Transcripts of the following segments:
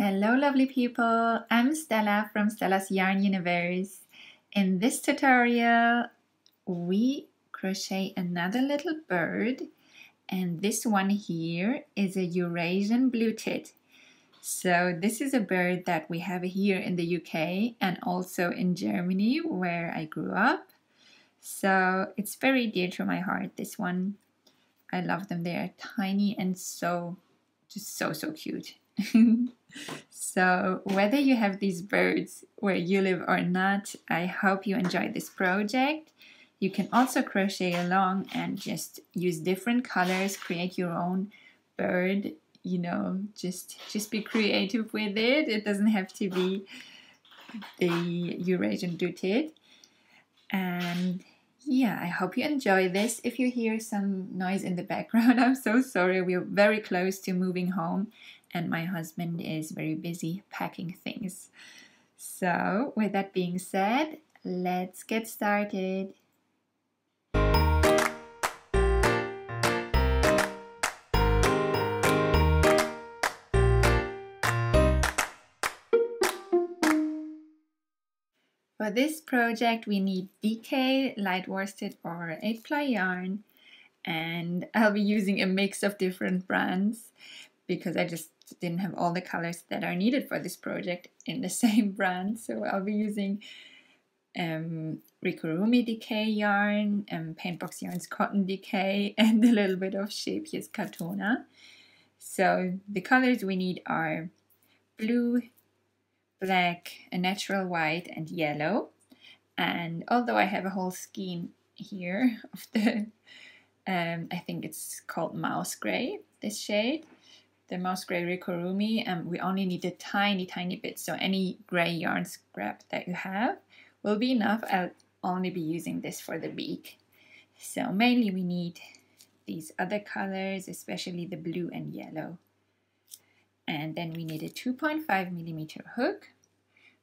Hello lovely people, I'm Stella from Stella's Yarn Universe. In this tutorial we crochet another little bird and this one here is a Eurasian blue tit. So this is a bird that we have here in the UK and also in Germany where I grew up. So it's very dear to my heart, this one. I love them, they are tiny and so, just so, so cute. so whether you have these birds where you live or not, I hope you enjoy this project. You can also crochet along and just use different colors, create your own bird, you know, just just be creative with it. It doesn't have to be the Eurasian tit. And yeah, I hope you enjoy this. If you hear some noise in the background, I'm so sorry. We're very close to moving home and my husband is very busy packing things. So, with that being said, let's get started. For this project, we need DK, light worsted or 8 ply yarn, and I'll be using a mix of different brands because I just didn't have all the colors that are needed for this project in the same brand. So I'll be using um, Ricorumi DK yarn, um, Paintbox Yarns Cotton DK, and a little bit of Scheepjes Catona. So the colors we need are blue, black, a natural white, and yellow. And although I have a whole skein here of the, um, I think it's called mouse gray, this shade, the mouse gray Ricorumi, and we only need a tiny, tiny bit. So any gray yarn scrap that you have will be enough. I'll only be using this for the beak. So mainly we need these other colors, especially the blue and yellow. And then we need a 2.5 millimeter hook,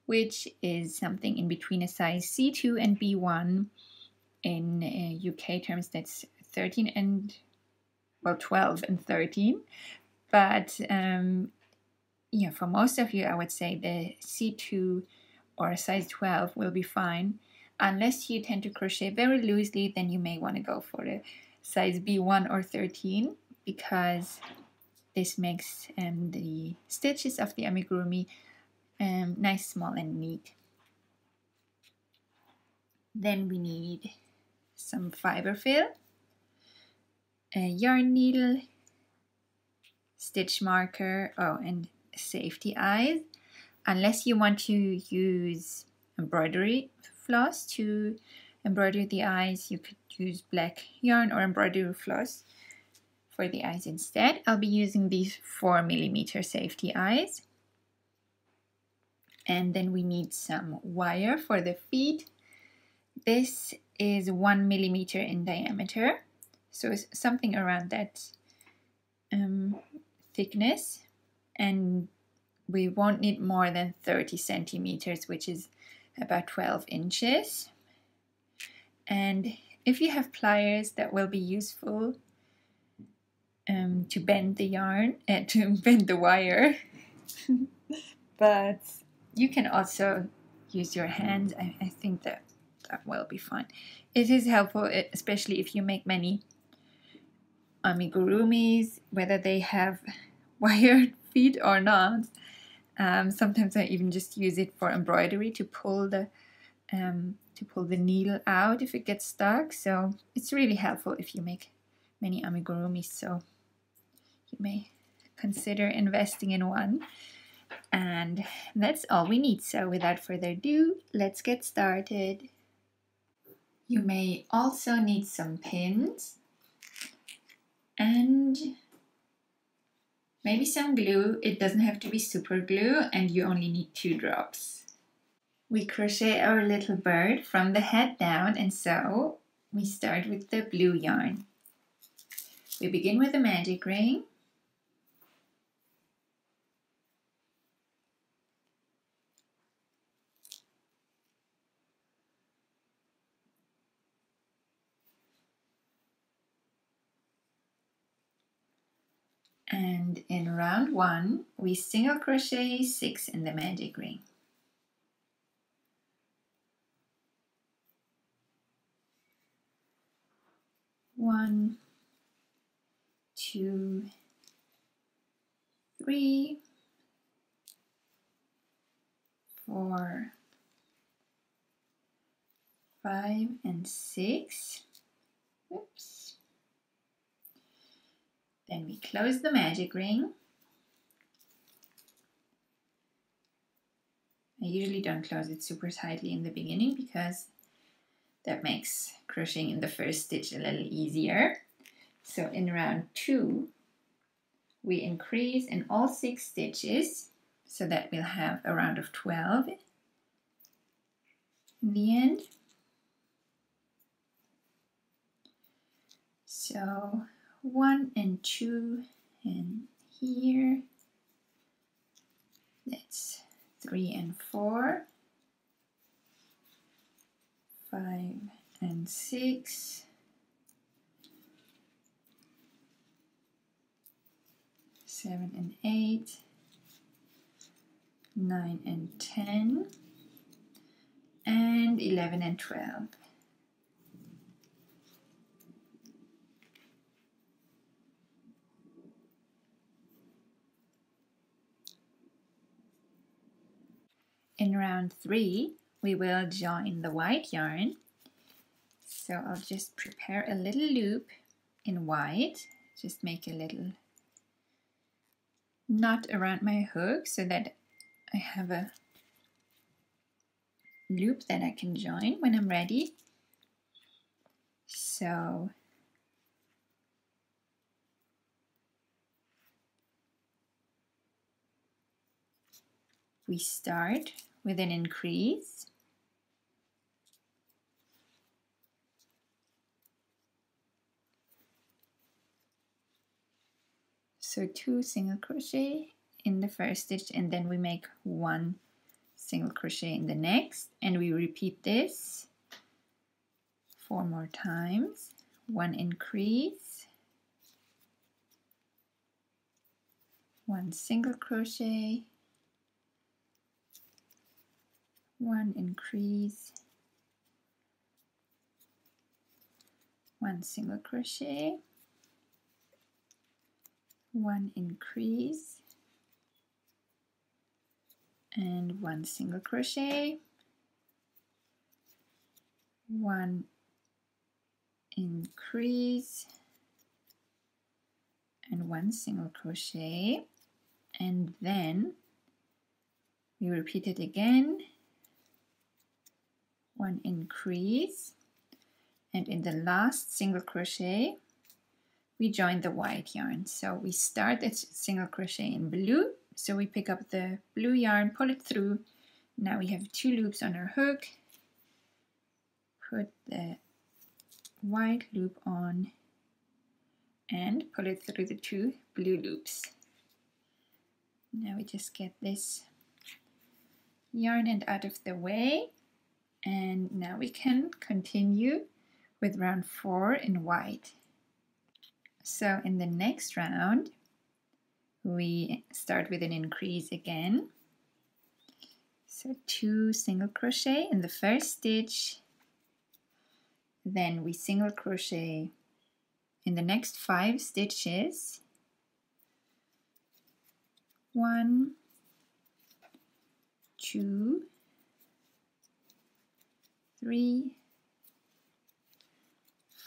which is something in between a size C2 and B1. In uh, UK terms, that's 13 and well 12 and 13 but um, yeah, for most of you, I would say the C2 or size 12 will be fine. Unless you tend to crochet very loosely, then you may want to go for the size B1 or 13 because this makes um, the stitches of the amigurumi um, nice, small, and neat. Then we need some fiber fill, a yarn needle, stitch marker, oh, and safety eyes. Unless you want to use embroidery floss to embroider the eyes, you could use black yarn or embroidery floss for the eyes instead. I'll be using these 4 millimeter safety eyes. And then we need some wire for the feet. This is 1 millimeter in diameter, so it's something around that um, thickness and we won't need more than 30 centimeters which is about 12 inches. And if you have pliers that will be useful um, to bend the yarn and uh, to bend the wire but you can also use your hands. I, I think that that will be fine. It is helpful especially if you make many amigurumis whether they have wired feet or not. Um, sometimes I even just use it for embroidery to pull the um, to pull the needle out if it gets stuck. So it's really helpful if you make many amigurumis. So you may consider investing in one. And that's all we need. So without further ado, let's get started. You may also need some pins and Maybe some glue, it doesn't have to be super glue and you only need two drops. We crochet our little bird from the head down and so we start with the blue yarn. We begin with a magic ring round one we single crochet six in the magic ring. One two three four five and six. Oops. Then we close the magic ring. I usually don't close it super tightly in the beginning because that makes crocheting in the first stitch a little easier. So in round two, we increase in all six stitches so that we'll have a round of 12 in the end. So one and two and here that's three and four. Five and six. Seven and eight. Nine and ten. And eleven and twelve In round three, we will join the white yarn. So I'll just prepare a little loop in white, just make a little knot around my hook so that I have a loop that I can join when I'm ready. So we start with an increase. So two single crochet in the first stitch and then we make one single crochet in the next and we repeat this four more times. One increase. One single crochet one increase. One single crochet. One increase. And one single crochet. One increase. And one single crochet. And then we repeat it again one increase. And in the last single crochet we join the white yarn. So we start at single crochet in blue. So we pick up the blue yarn pull it through. Now we have two loops on our hook. Put the white loop on and pull it through the two blue loops. Now we just get this yarn end out of the way and now we can continue with round four in white. So in the next round, we start with an increase again. So two single crochet in the first stitch, then we single crochet in the next five stitches. One, two, three,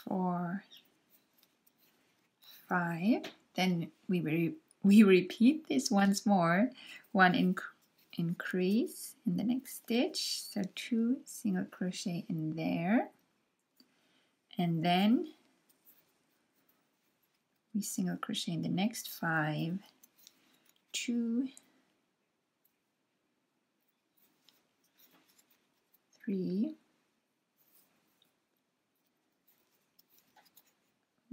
four, five. Then we re we repeat this once more. One inc increase in the next stitch, so two single crochet in there, and then we single crochet in the next five, two, three,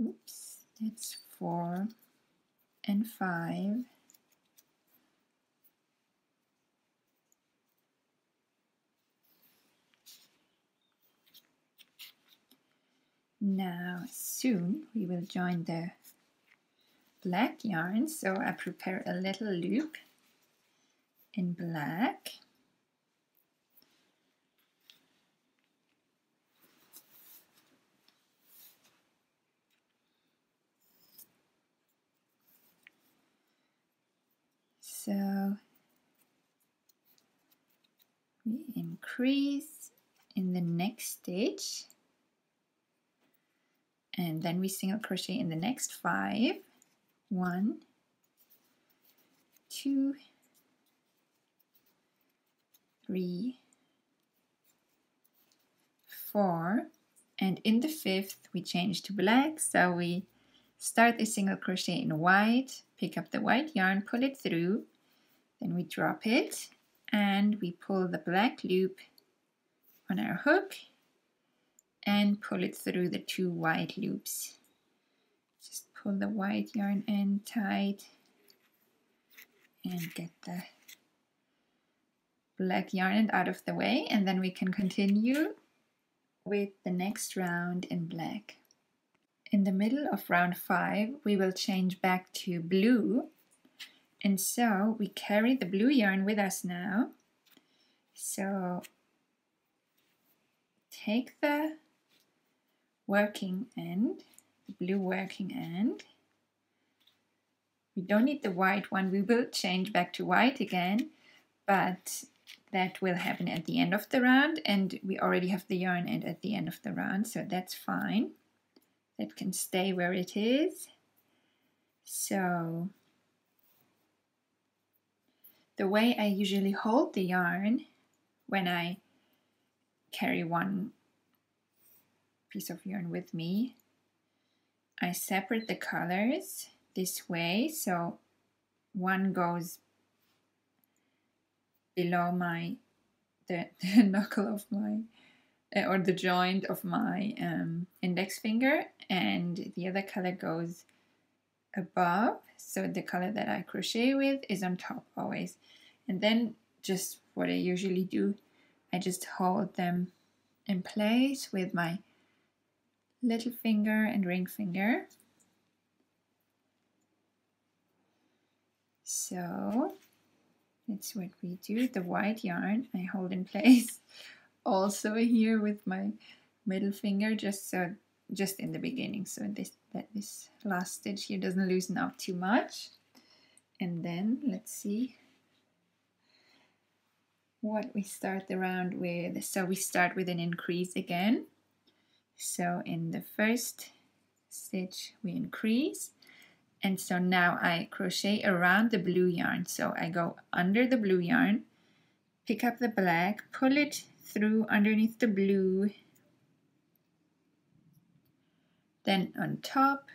oops that's four and five. Now soon we will join the black yarn so I prepare a little loop in black so we increase in the next stitch and then we single crochet in the next five. One two three four. And in the fifth we change to black. So we start the single crochet in white pick up the white yarn pull it through then we drop it and we pull the black loop on our hook and pull it through the two white loops. Just pull the white yarn end tight and get the black yarn end out of the way and then we can continue with the next round in black. In the middle of round 5 we will change back to blue and so we carry the blue yarn with us now. So take the working end, the blue working end. We don't need the white one. We will change back to white again, but that will happen at the end of the round and we already have the yarn end at the end of the round, so that's fine. That can stay where it is. So the way I usually hold the yarn when I carry one piece of yarn with me. I separate the colors this way so one goes below my the, the knuckle of my uh, or the joint of my um, index finger and the other color goes above so the color that I crochet with is on top always and then just what I usually do I just hold them in place with my little finger and ring finger. So that's what we do. The white yarn I hold in place also here with my middle finger just so just in the beginning. So this that this last stitch here doesn't loosen up too much. And then let's see what we start the round with. So we start with an increase again. So in the first stitch we increase. And so now I crochet around the blue yarn. So I go under the blue yarn pick up the black pull it through underneath the blue then on top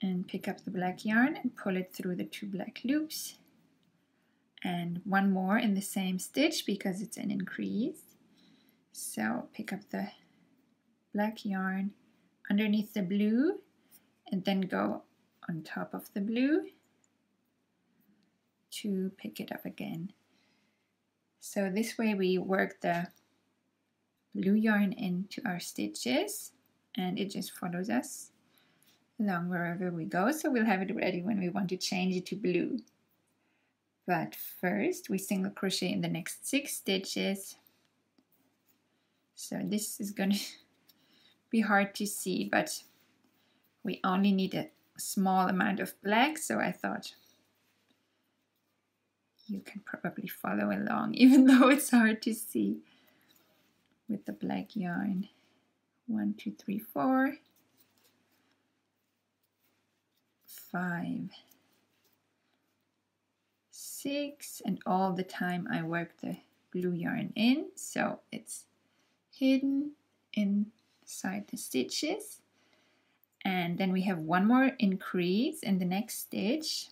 and pick up the black yarn and pull it through the two black loops. And one more in the same stitch because it's an increase. So pick up the black yarn underneath the blue and then go on top of the blue to pick it up again. So this way we work the blue yarn into our stitches and it just follows us along wherever we go. So we'll have it ready when we want to change it to blue. But first we single crochet in the next six stitches so this is going to be hard to see, but we only need a small amount of black, so I thought you can probably follow along, even though it's hard to see with the black yarn. One, two, three, four, five, six, and all the time I work the blue yarn in, so it's hidden inside the stitches. And then we have one more increase in the next stitch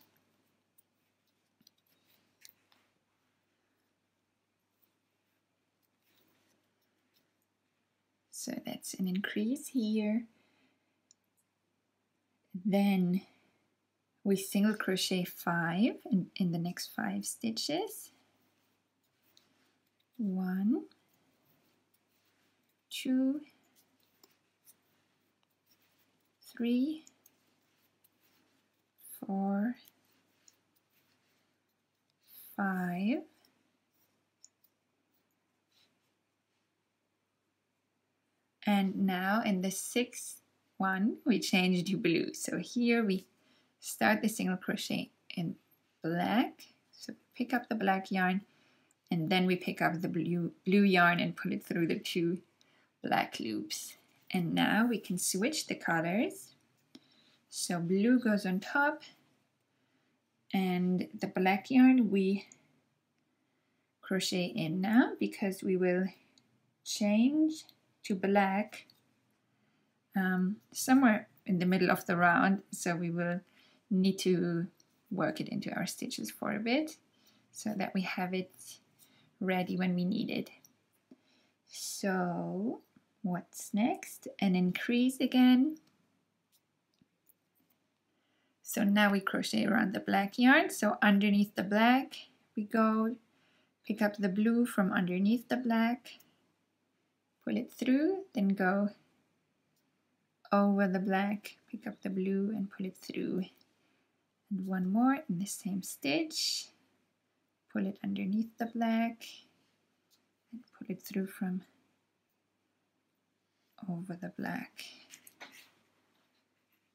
so that's an increase here. Then we single crochet five in, in the next five stitches. One two, three, four, five, and now in the sixth one we change to blue. So here we start the single crochet in black. So pick up the black yarn and then we pick up the blue blue yarn and pull it through the two black loops. And now we can switch the colors. So blue goes on top and the black yarn we crochet in now because we will change to black um, somewhere in the middle of the round. So we will need to work it into our stitches for a bit so that we have it ready when we need it. So what's next? An increase again. So now we crochet around the black yarn. So underneath the black, we go pick up the blue from underneath the black, pull it through, then go over the black, pick up the blue and pull it through. And one more in the same stitch, pull it underneath the black and pull it through from over the black.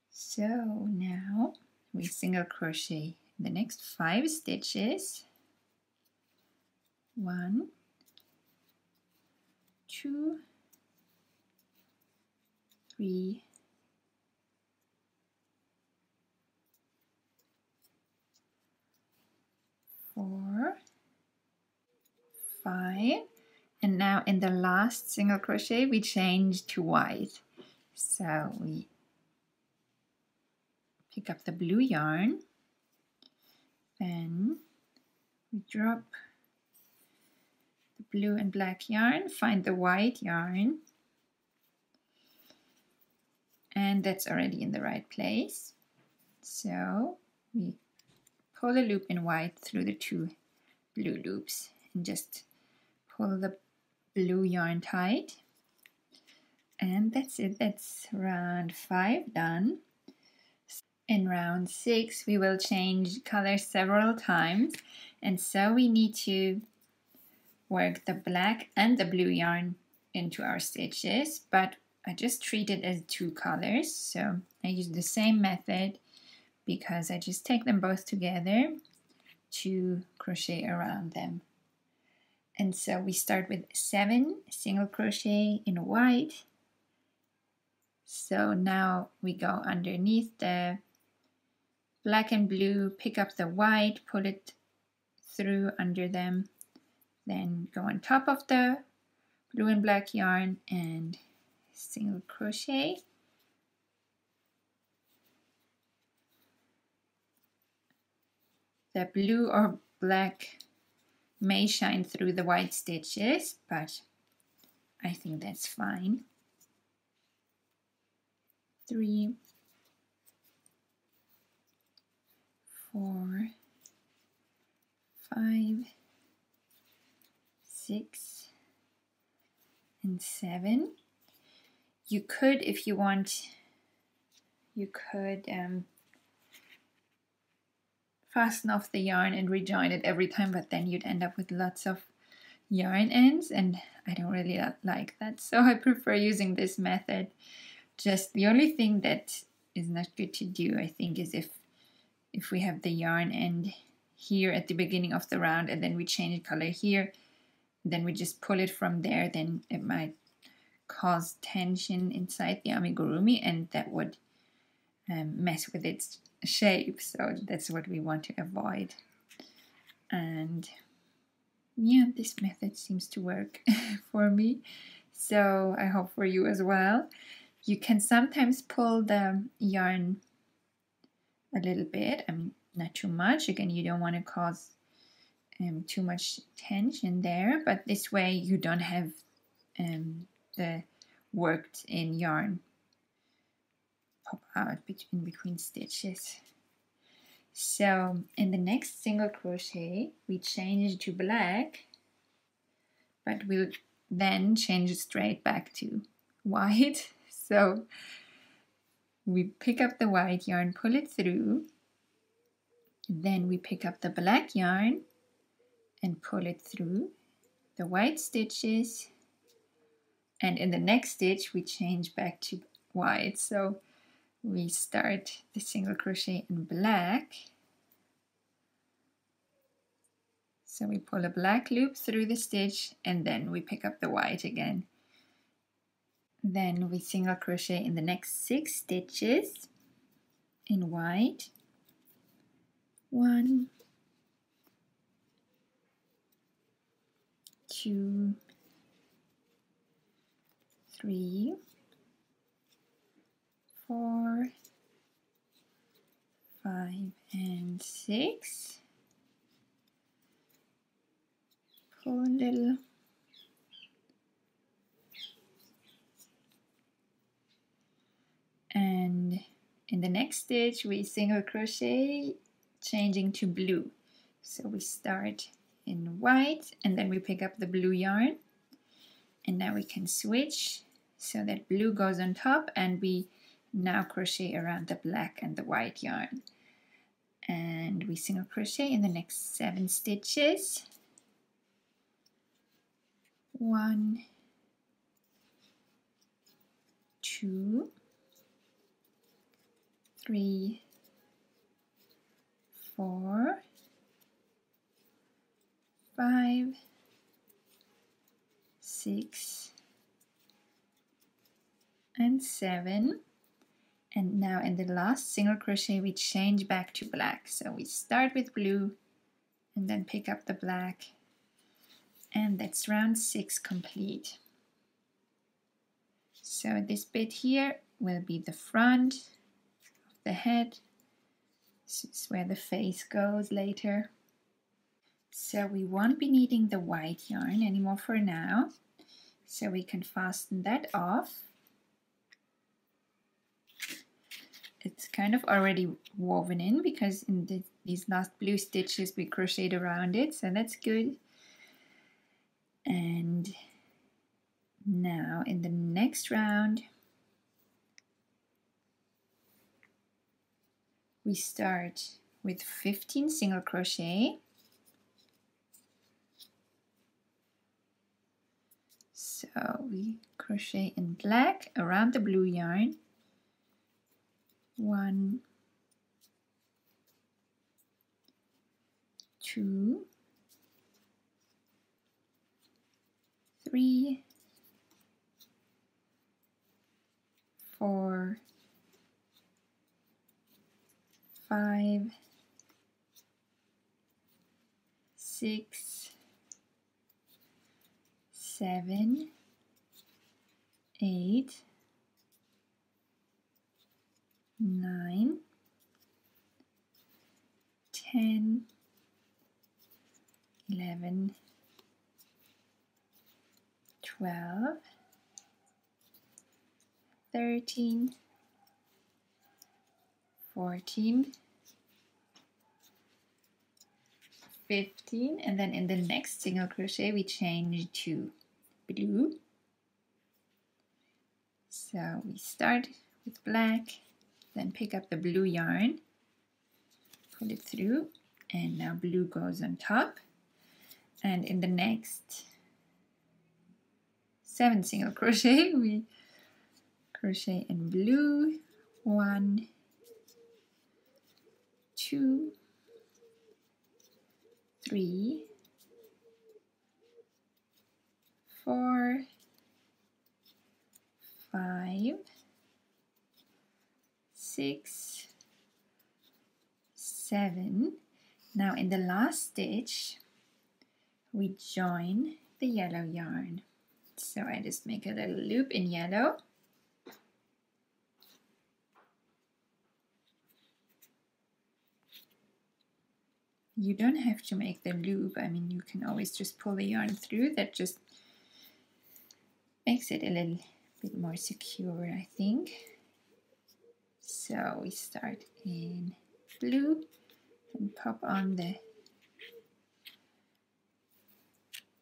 So now we single crochet the next five stitches. One, two, three, four, five, and now in the last single crochet we change to white. So we pick up the blue yarn, then we drop blue and black yarn, find the white yarn, and that's already in the right place. So we pull a loop in white through the two blue loops and just pull the blue yarn tight. And that's it, that's round five done. In round six, we will change color several times. And so we need to work the black and the blue yarn into our stitches, but I just treat it as two colors. So I use the same method because I just take them both together to crochet around them. And so we start with seven single crochet in white. So now we go underneath the black and blue, pick up the white, pull it through under them, then go on top of the blue and black yarn and single crochet. The blue or black may shine through the white stitches, but I think that's fine. Three, four, five, six, and seven. You could, if you want, you could um, fasten off the yarn and rejoin it every time, but then you'd end up with lots of yarn ends, and I don't really like that. So I prefer using this method. Just the only thing that is not good to do, I think, is if if we have the yarn end here at the beginning of the round and then we change color here then we just pull it from there then it might cause tension inside the amigurumi and that would um, mess with its shape so that's what we want to avoid and yeah this method seems to work for me so I hope for you as well you can sometimes pull the yarn a little bit. I mean, not too much. Again, you don't want to cause um, too much tension there, but this way you don't have um, the worked in yarn pop out between between stitches. So in the next single crochet, we change to black, but we'll then change straight back to white. So we pick up the white yarn, pull it through, Then we pick up the black yarn and pull it through the white stitches. And in the next stitch we change back to white. So we start the single crochet in black. So we pull a black loop through the stitch and then we pick up the white again. Then we single crochet in the next six stitches in white. One two three, four, five, and six. Pull a little. And in the next stitch, we single crochet, changing to blue. So we start in white and then we pick up the blue yarn. And now we can switch so that blue goes on top and we now crochet around the black and the white yarn. And we single crochet in the next seven stitches. One two three four five six and seven. And now in the last single crochet we change back to black. So we start with blue and then pick up the black. And that's round six complete. So this bit here will be the front of the head. This is where the face goes later so we won't be needing the white yarn anymore for now so we can fasten that off. It's kind of already woven in because in the, these last blue stitches we crocheted around it, so that's good. And now in the next round, we start with 15 single crochet So we crochet in black around the blue yarn. One, two, three, four, five, six, seven, eight, nine, ten, eleven, twelve, thirteen, fourteen, fifteen, and then in the next single crochet we change to blue so we start with black, then pick up the blue yarn, pull it through, and now blue goes on top. And in the next seven single crochet, we crochet in blue, one, two, three, four, five, six, seven. Now in the last stitch, we join the yellow yarn. So I just make a little loop in yellow. You don't have to make the loop. I mean, you can always just pull the yarn through. That just makes it a little bit more secure, I think. So we start in blue and pop on the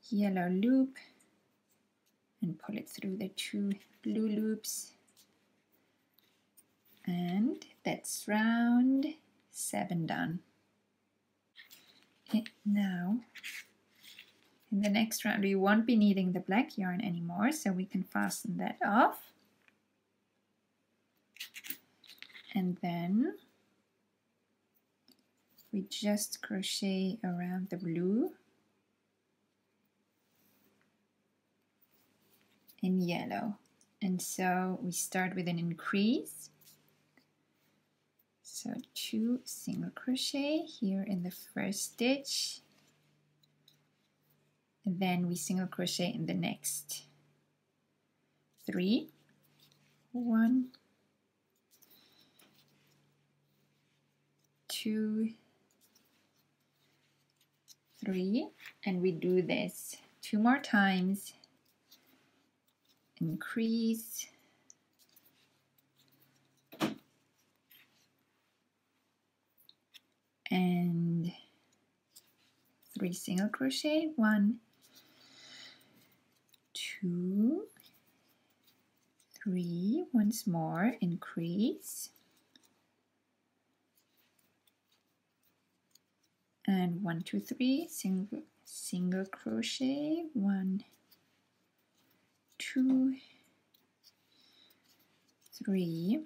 yellow loop and pull it through the two blue loops. And that's round seven done. now in the next round we won't be needing the black yarn anymore so we can fasten that off. And then we just crochet around the blue. In yellow. And so we start with an increase. So two single crochet here in the first stitch and then we single crochet in the next three. One two three and we do this two more times. Increase. And three single crochet. One two three once more increase. And one two three single single crochet. One two three.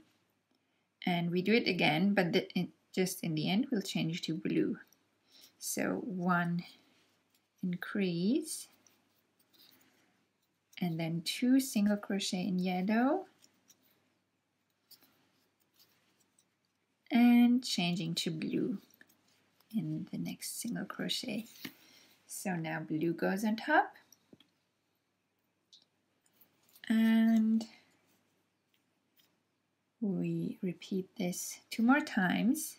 And we do it again but the, it, just in the end we'll change to blue. So one increase and then two single crochet in yellow. And changing to blue in the next single crochet. So now blue goes on top. And we repeat this two more times.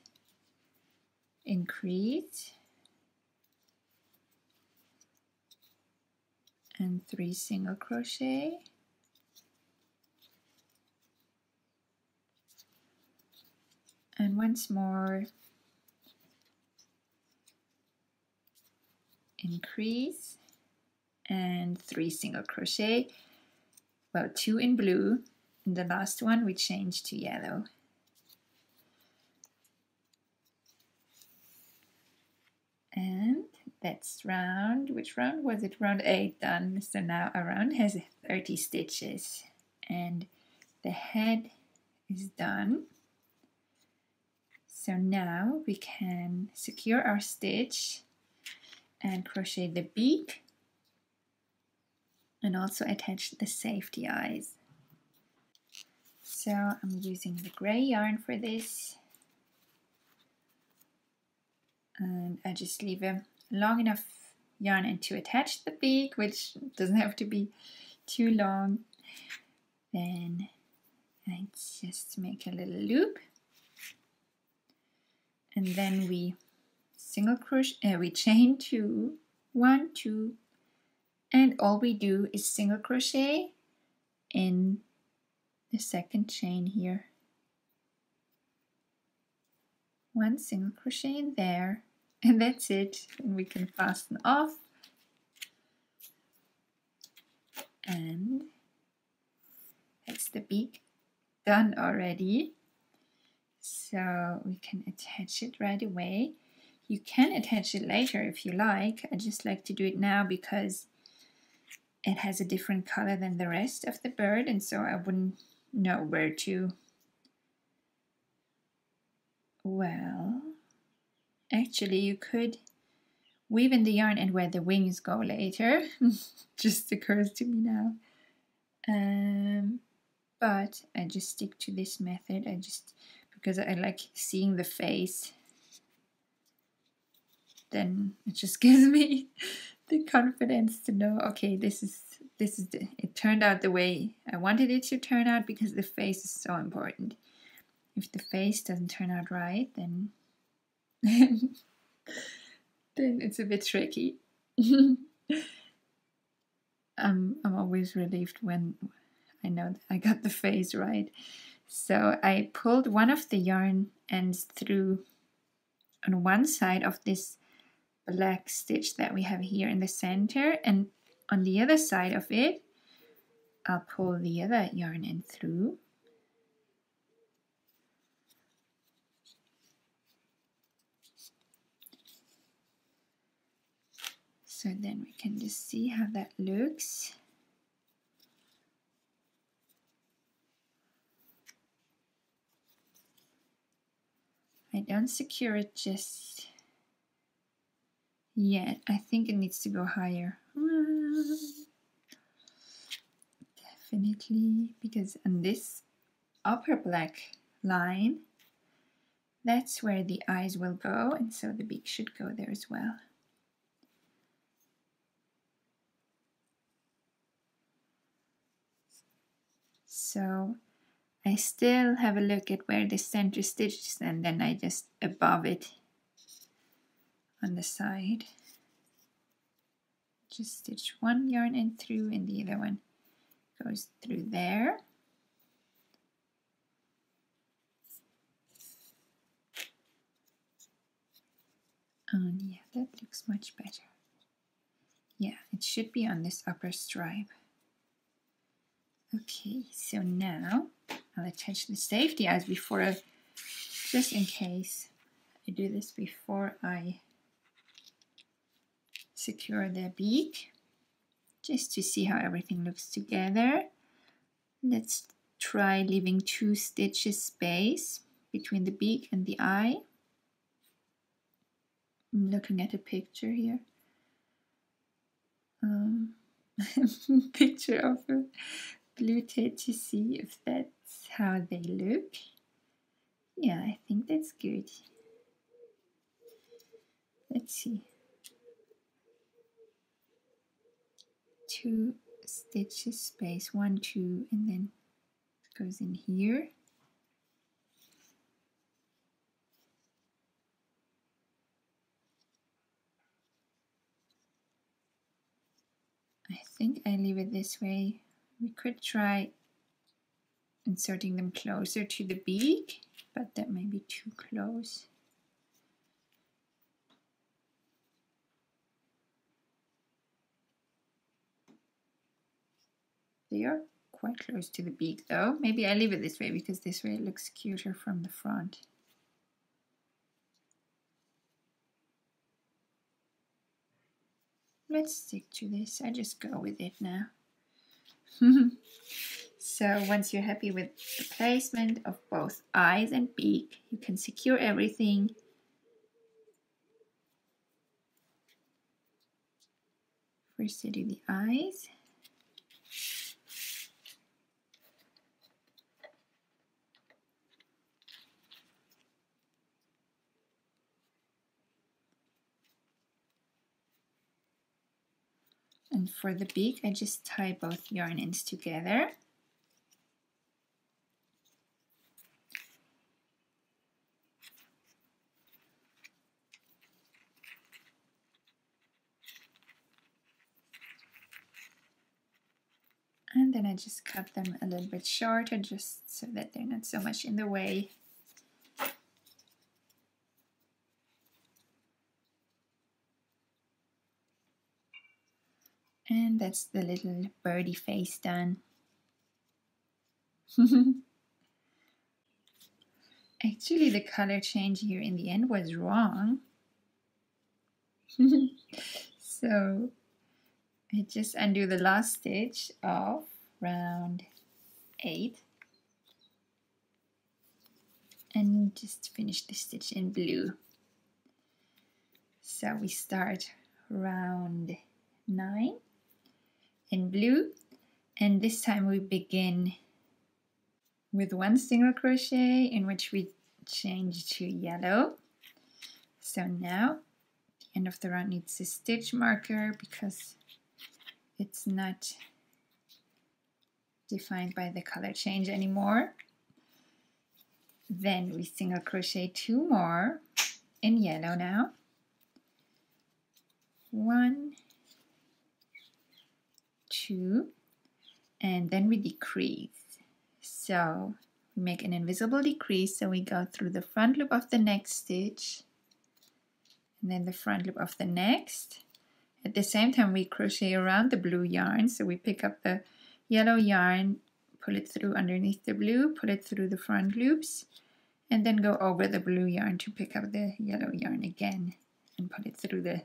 Increase and three single crochet. And once more increase and three single crochet. Well two in blue and the last one we change to yellow. And that's round. Which round was it? Round 8 done. So now a round has 30 stitches. And the head is done. So now we can secure our stitch and crochet the beak and also attach the safety eyes. So I'm using the gray yarn for this. And I just leave a long enough yarn and to attach the beak which doesn't have to be too long then I just make a little loop. And then we single crochet uh, we chain two one two and all we do is single crochet in the second chain here. One single crochet in there and that's it. We can fasten off. And that's the beak done already. So we can attach it right away. You can attach it later if you like. I just like to do it now because it has a different color than the rest of the bird and so I wouldn't know where to. Well actually you could weave in the yarn and where the wings go later. Just occurs to me now. Um, but I just stick to this method. I just because I like seeing the face then it just gives me the confidence to know okay this is this is the, it turned out the way I wanted it to turn out because the face is so important. If the face doesn't turn out right then then it's a bit tricky. I'm, I'm always relieved when I know I got the face right. So I pulled one of the yarn ends through on one side of this black stitch that we have here in the center and on the other side of it I'll pull the other yarn end through So then we can just see how that looks. I don't secure it just yet. I think it needs to go higher. Definitely, because on this upper black line, that's where the eyes will go, and so the beak should go there as well. So I still have a look at where the center stitch is and then I just above it on the side. Just stitch one yarn end through and the other one goes through there. And yeah, that looks much better. Yeah, it should be on this upper stripe. Okay, so now I'll attach the safety as before just in case I do this before I secure the beak, just to see how everything looks together. Let's try leaving two stitches space between the beak and the eye. I'm looking at a picture here. Um, picture of a tit to see if that's how they look. Yeah, I think that's good. Let's see. Two stitches space, one, two, and then goes in here. I think I leave it this way. We could try inserting them closer to the beak, but that may be too close. They are quite close to the beak though. Maybe I leave it this way because this way it looks cuter from the front. Let's stick to this. I just go with it now. so once you're happy with the placement of both eyes and beak, you can secure everything. First I do the eyes. And for the beak, I just tie both yarn ends together. And then I just cut them a little bit shorter just so that they're not so much in the way. And that's the little birdie face done. Actually, the color change here in the end was wrong. so I just undo the last stitch of round 8 and just finish the stitch in blue. So we start round 9 in blue. And this time we begin with one single crochet in which we change to yellow. So now the end of the round needs a stitch marker because it's not defined by the color change anymore. Then we single crochet two more in yellow now. One two and then we decrease. So we make an invisible decrease so we go through the front loop of the next stitch and then the front loop of the next. At the same time we crochet around the blue yarn so we pick up the yellow yarn pull it through underneath the blue pull it through the front loops and then go over the blue yarn to pick up the yellow yarn again and pull it through the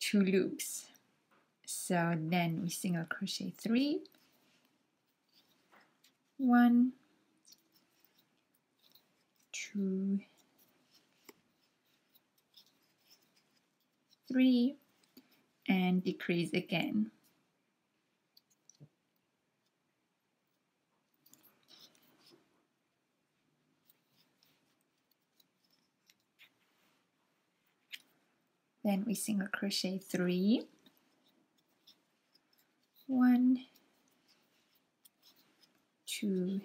two loops so then we single crochet three. One two three and decrease again. Then we single crochet three one two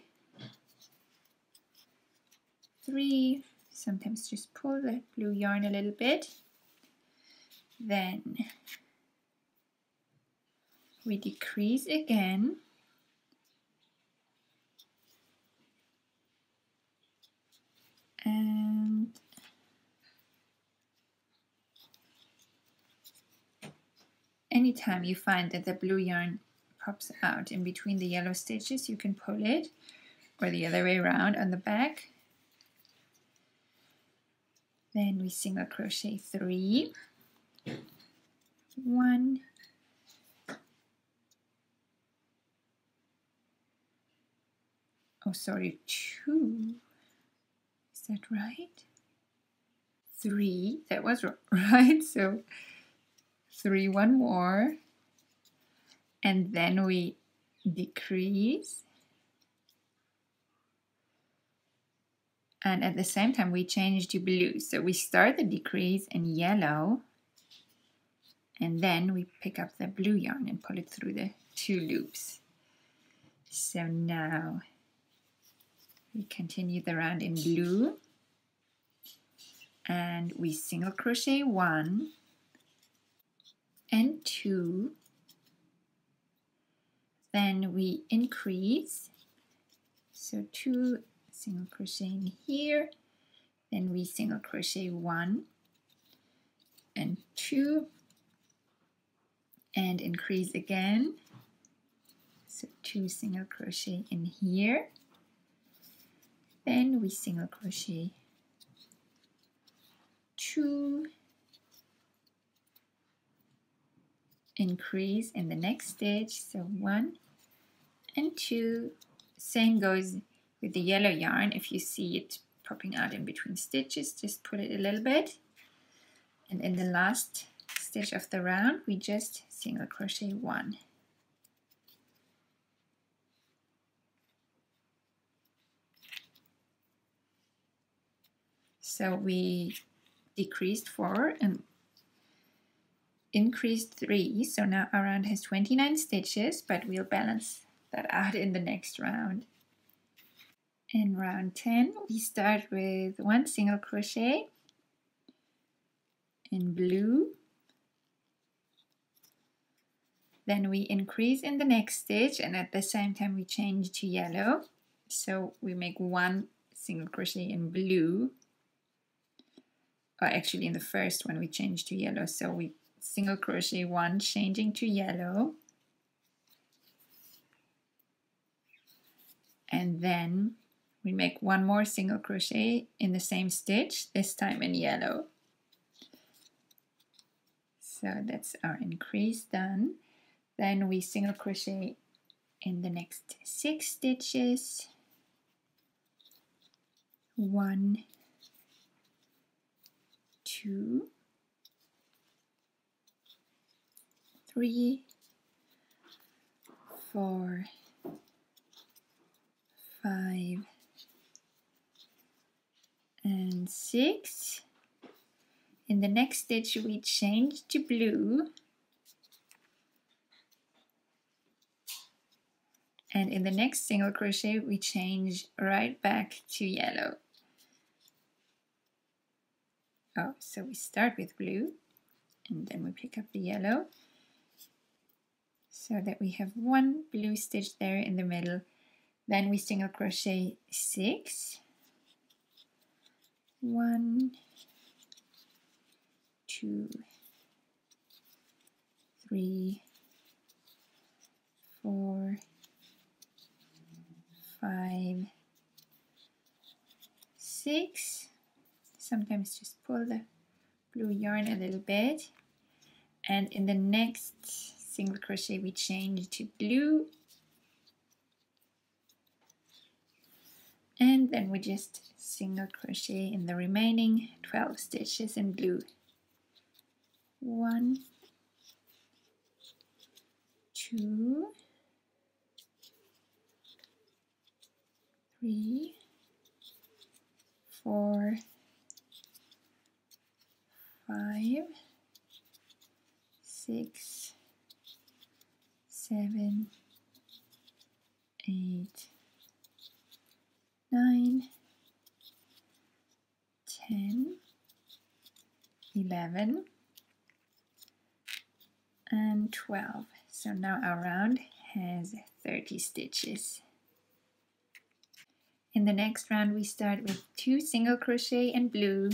three. Sometimes just pull the blue yarn a little bit. Then we decrease again. And anytime you find that the blue yarn pops out in between the yellow stitches you can pull it or the other way around on the back. Then we single crochet three. One. Oh sorry two. Is that right? Three. That was right so three one more. And then we decrease. And at the same time we change to blue. So we start the decrease in yellow. And then we pick up the blue yarn and pull it through the two loops. So now we continue the round in blue. And we single crochet one and two then we increase. So two single crochet in here then we single crochet one and two and increase again. So two single crochet in here then we single crochet two increase in the next stitch so one and two. Same goes with the yellow yarn. If you see it popping out in between stitches just pull it a little bit. And in the last stitch of the round we just single crochet one. So we decreased four and increased 3 so now our round has 29 stitches but we'll balance that out in the next round. In round 10 we start with one single crochet in blue. Then we increase in the next stitch and at the same time we change to yellow. So we make one single crochet in blue. Or actually in the first one we change to yellow so we single crochet one changing to yellow. And then we make one more single crochet in the same stitch this time in yellow. So that's our increase done. Then we single crochet in the next six stitches. One two three, four, five, and six. In the next stitch we change to blue and in the next single crochet we change right back to yellow. Oh, so we start with blue and then we pick up the yellow so that we have one blue stitch there in the middle. Then we single crochet six. One two three four five six. Sometimes just pull the blue yarn a little bit. And in the next single crochet we change to blue and then we just single crochet in the remaining 12 stitches in blue one two three four five six seven eight nine, ten, eleven, and 12. So now our round has 30 stitches. In the next round we start with two single crochet in blue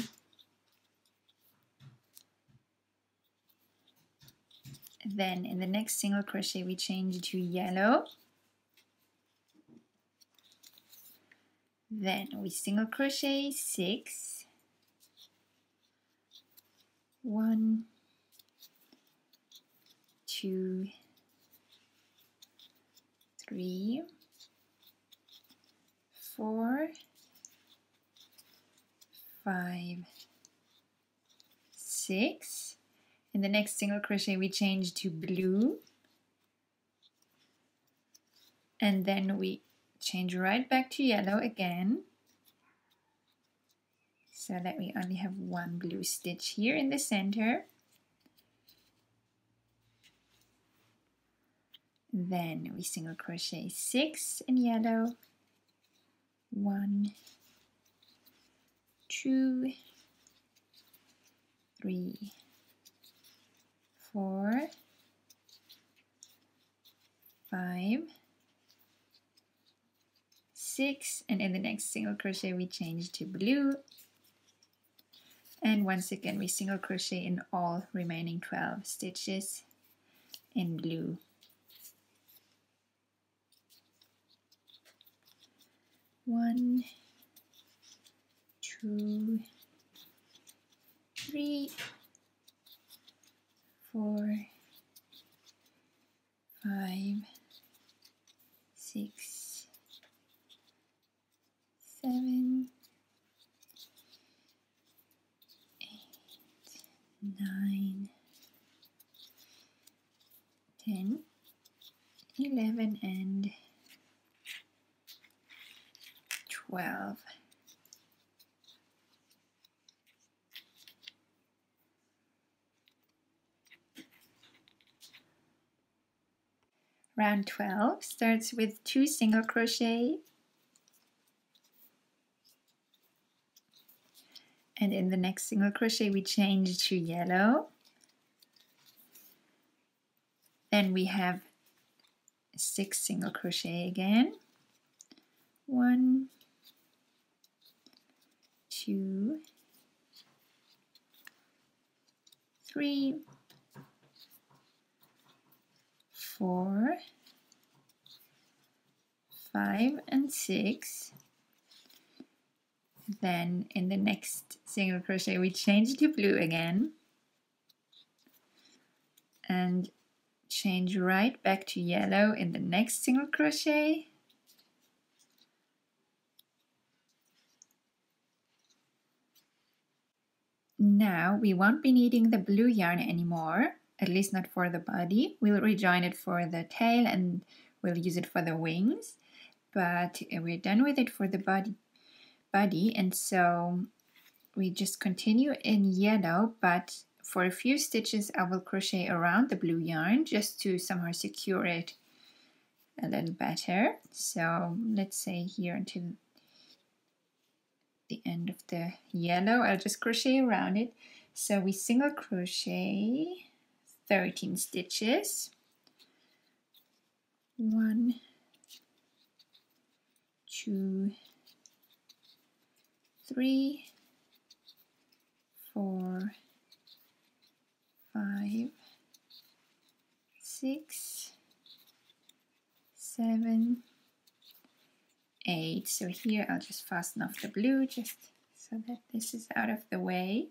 then in the next single crochet we change to yellow. Then we single crochet six. One two three four five six in the next single crochet we change to blue. And then we change right back to yellow again. So that we only have one blue stitch here in the center. Then we single crochet six in yellow. One two three four five six and in the next single crochet we change to blue. And once again we single crochet in all remaining 12 stitches in blue. One two three four five six seven, eight, nine, ten, eleven, and twelve. Round 12 starts with two single crochet. And in the next single crochet we change to yellow. Then we have six single crochet again. One two three four five and six. Then in the next single crochet we change to blue again and change right back to yellow in the next single crochet. Now we won't be needing the blue yarn anymore, at least not for the body. We'll rejoin it for the tail and we'll use it for the wings, but we're done with it for the body body. And so we just continue in yellow but for a few stitches I will crochet around the blue yarn just to somehow secure it a little better. So let's say here until the end of the yellow I'll just crochet around it. So we single crochet 13 stitches one two three, four, five, six, seven, eight. So here I'll just fasten off the blue just so that this is out of the way.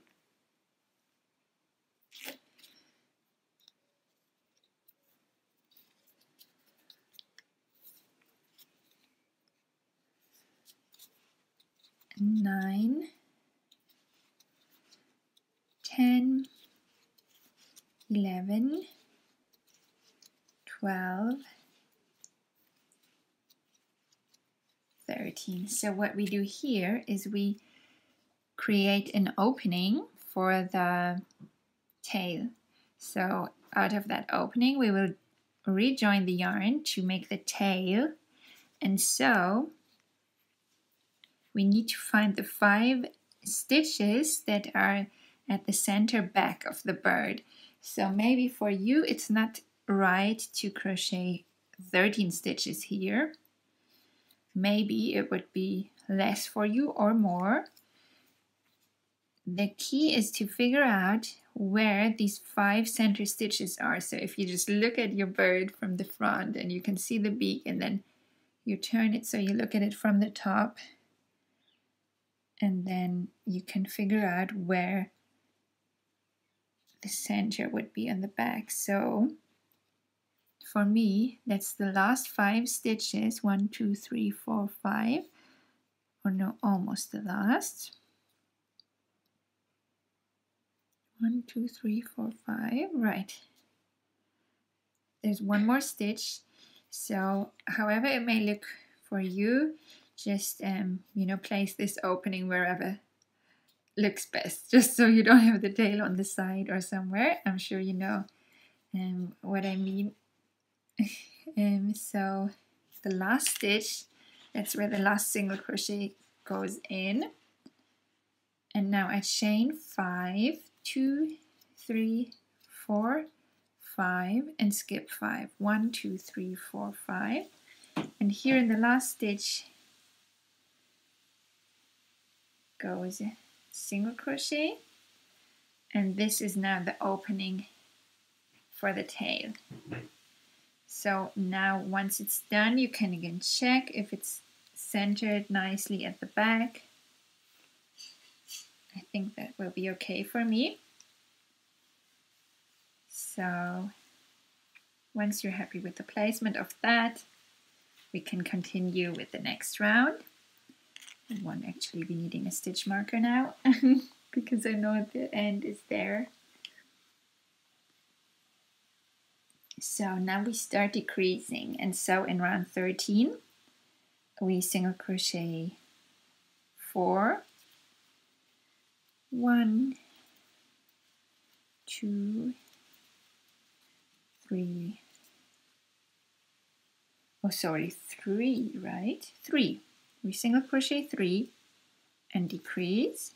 Nine, ten, eleven, twelve, thirteen. So what we do here is we create an opening for the tail. So out of that opening, we will rejoin the yarn to make the tail. And so we need to find the five stitches that are at the center back of the bird. So maybe for you, it's not right to crochet 13 stitches here. Maybe it would be less for you or more. The key is to figure out where these five center stitches are. So if you just look at your bird from the front and you can see the beak and then you turn it so you look at it from the top and then you can figure out where the center would be on the back. So for me, that's the last five stitches, one, two, three, four, five, or no, almost the last. one two three four five. Right. There's one more stitch. So however it may look for you just um you know place this opening wherever looks best just so you don't have the tail on the side or somewhere I'm sure you know um what I mean um so the last stitch that's where the last single crochet goes in and now I chain five two, three, four, five, and skip five. One, two, three, four, five. And here in the last stitch goes single crochet. And this is now the opening for the tail. So now once it's done, you can again check if it's centered nicely at the back I think that will be okay for me. So once you're happy with the placement of that, we can continue with the next round. I won't actually be needing a stitch marker now because I know the end is there. So now we start decreasing and so in round 13 we single crochet 4 one, two, three. Oh, sorry, three, right? Three. We single crochet three and decrease.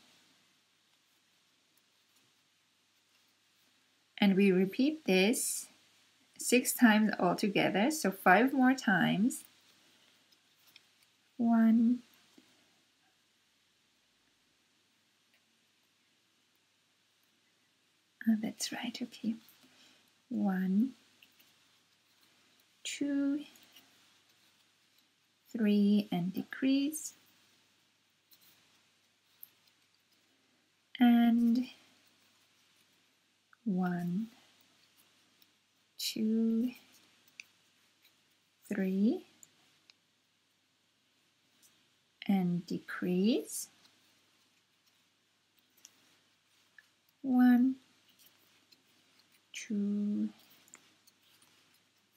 And we repeat this six times all together, so five more times. One, Oh, that's right, okay. One, two, three, and decrease. And one, two, three, and decrease. One, two,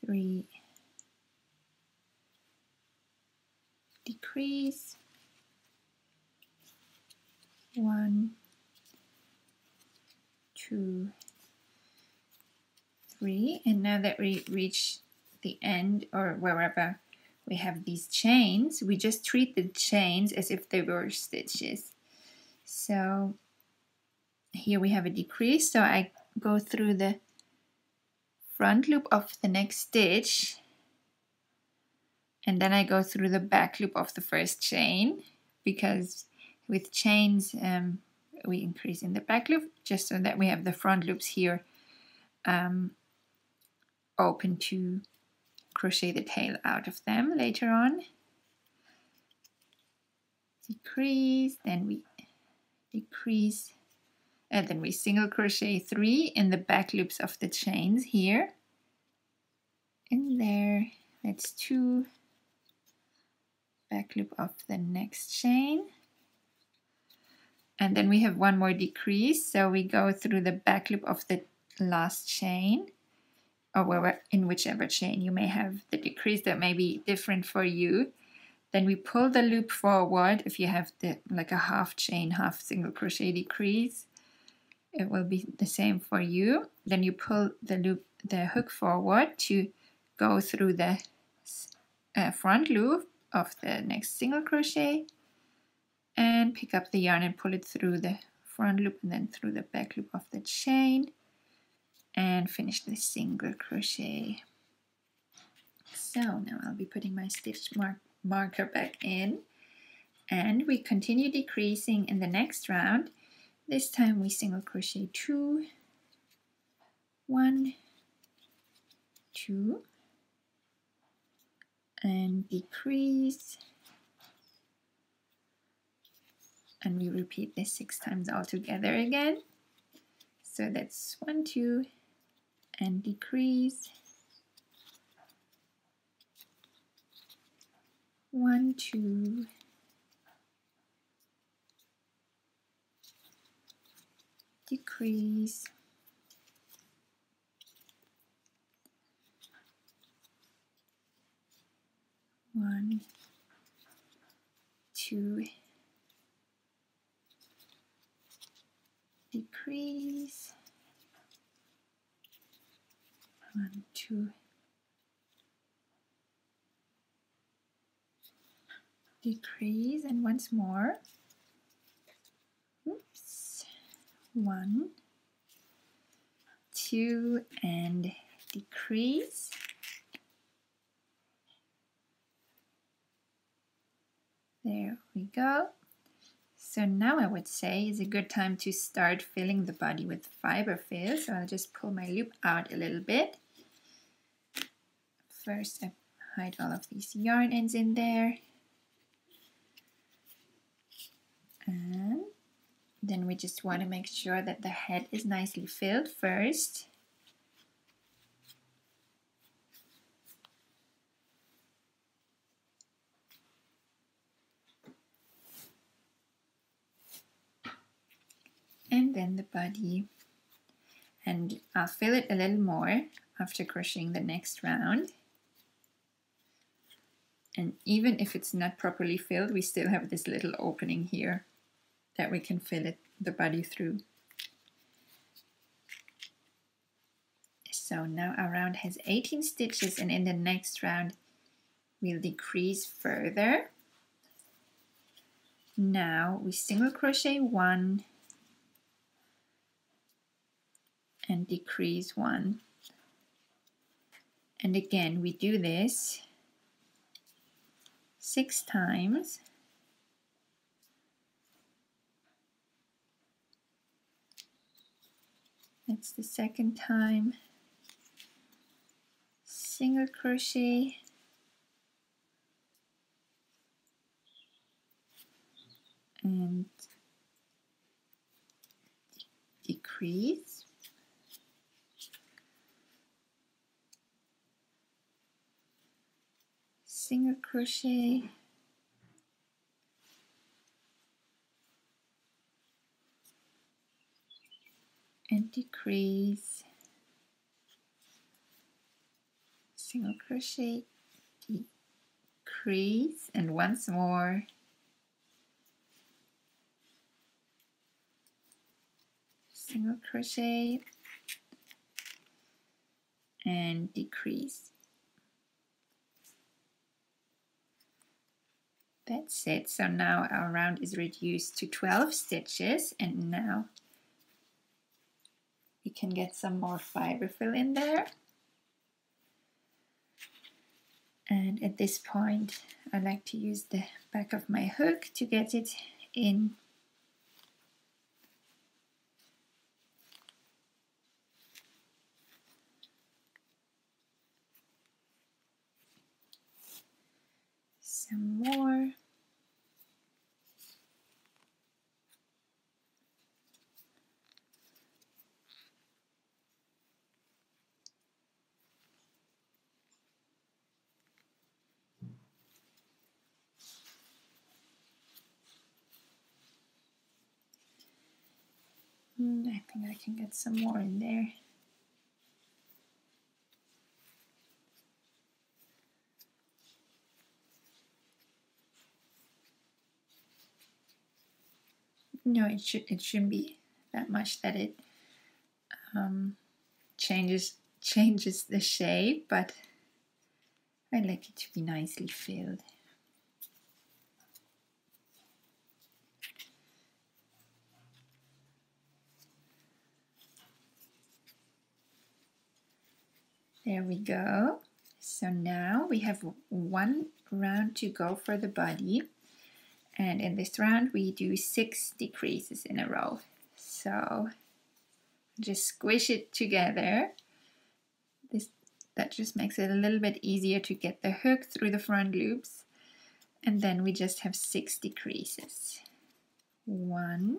three, decrease, one, two, three, and now that we reach the end or wherever we have these chains, we just treat the chains as if they were stitches. So here we have a decrease, so I go through the front loop of the next stitch and then I go through the back loop of the first chain because with chains um, we increase in the back loop just so that we have the front loops here um, open to crochet the tail out of them later on. Decrease then we decrease and then we single crochet three in the back loops of the chains here. In there that's two back loop of the next chain. And then we have one more decrease. So we go through the back loop of the last chain or in whichever chain you may have the decrease that may be different for you. Then we pull the loop forward. If you have the like a half chain half single crochet decrease it will be the same for you. Then you pull the loop the hook forward to go through the uh, front loop of the next single crochet and pick up the yarn and pull it through the front loop and then through the back loop of the chain and finish the single crochet. So now I'll be putting my stitch mark marker back in and we continue decreasing in the next round. This time we single crochet two, one, two, and decrease. And we repeat this six times all together again. So that's one two and decrease. One two decrease one two. Decrease. One two. Decrease and once more. Oops. One two and decrease there we go so now I would say is a good time to start filling the body with fiber fill. So I'll just pull my loop out a little bit. First I hide all of these yarn ends in there. And then we just want to make sure that the head is nicely filled first. And then the body. And I'll fill it a little more after crocheting the next round. And even if it's not properly filled we still have this little opening here that we can fill it the body through. So now our round has 18 stitches and in the next round we'll decrease further. Now we single crochet one and decrease one. And again, we do this six times. That's the second time. Single crochet. And decrease. Single crochet. And decrease single crochet. Decrease and once more. Single crochet. And decrease That's it. So now our round is reduced to 12 stitches and now we can get some more fiber fill in there. And at this point, I like to use the back of my hook to get it in some more. Hmm, I think I can get some more in there. No, it should it shouldn't be that much that it um, changes changes the shape, but I like it to be nicely filled. There we go. So now we have one round to go for the body. And in this round, we do six decreases in a row. So just squish it together. This That just makes it a little bit easier to get the hook through the front loops. And then we just have six decreases. One,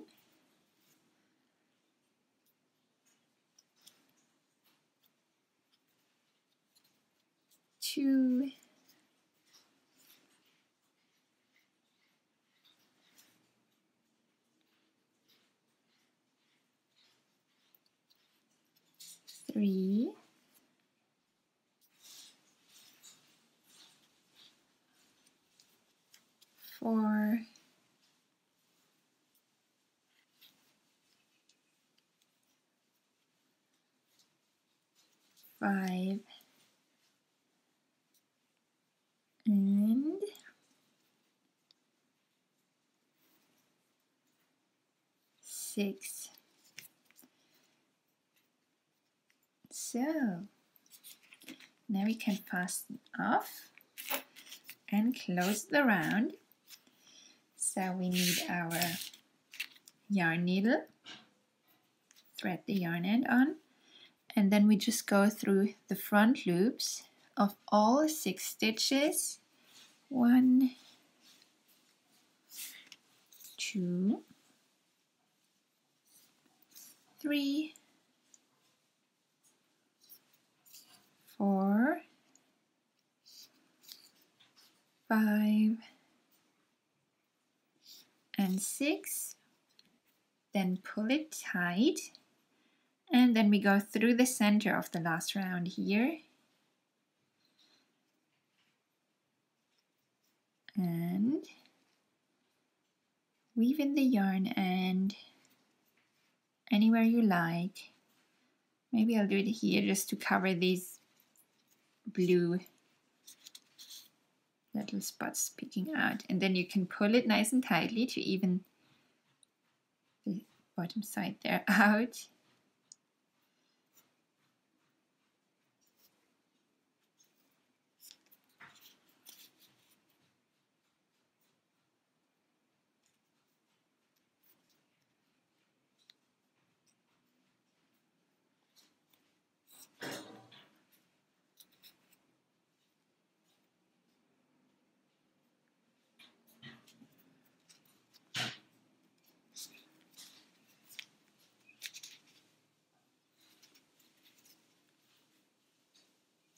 two, three, four, five, and six. So now we can fasten off and close the round. So we need our yarn needle, thread the yarn end on, and then we just go through the front loops of all six stitches. One, two, three, four, five, and six. Then pull it tight. And then we go through the center of the last round here. And weave in the yarn end anywhere you like. Maybe I'll do it here just to cover these blue little spots peeking out. And then you can pull it nice and tightly to even the bottom side there out.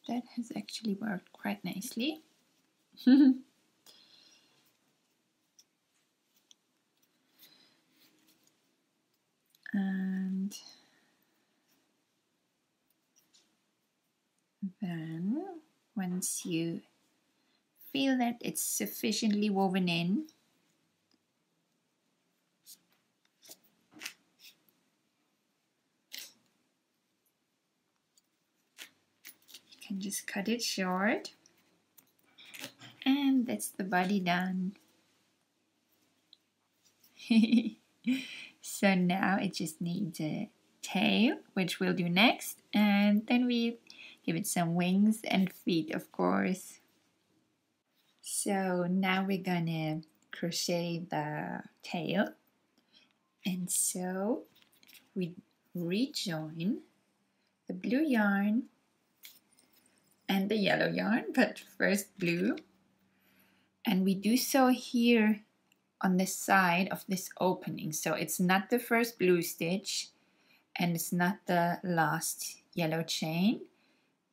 That has actually worked quite nicely. and then once you feel that it's sufficiently woven in can just cut it short. And that's the body done. So now it just needs a tail which we'll do next and then we give it some wings and feet of course. So now we're gonna crochet the tail. And so we rejoin the blue yarn and the yellow yarn, but first blue. And we do so here on the side of this opening. So it's not the first blue stitch and it's not the last yellow chain.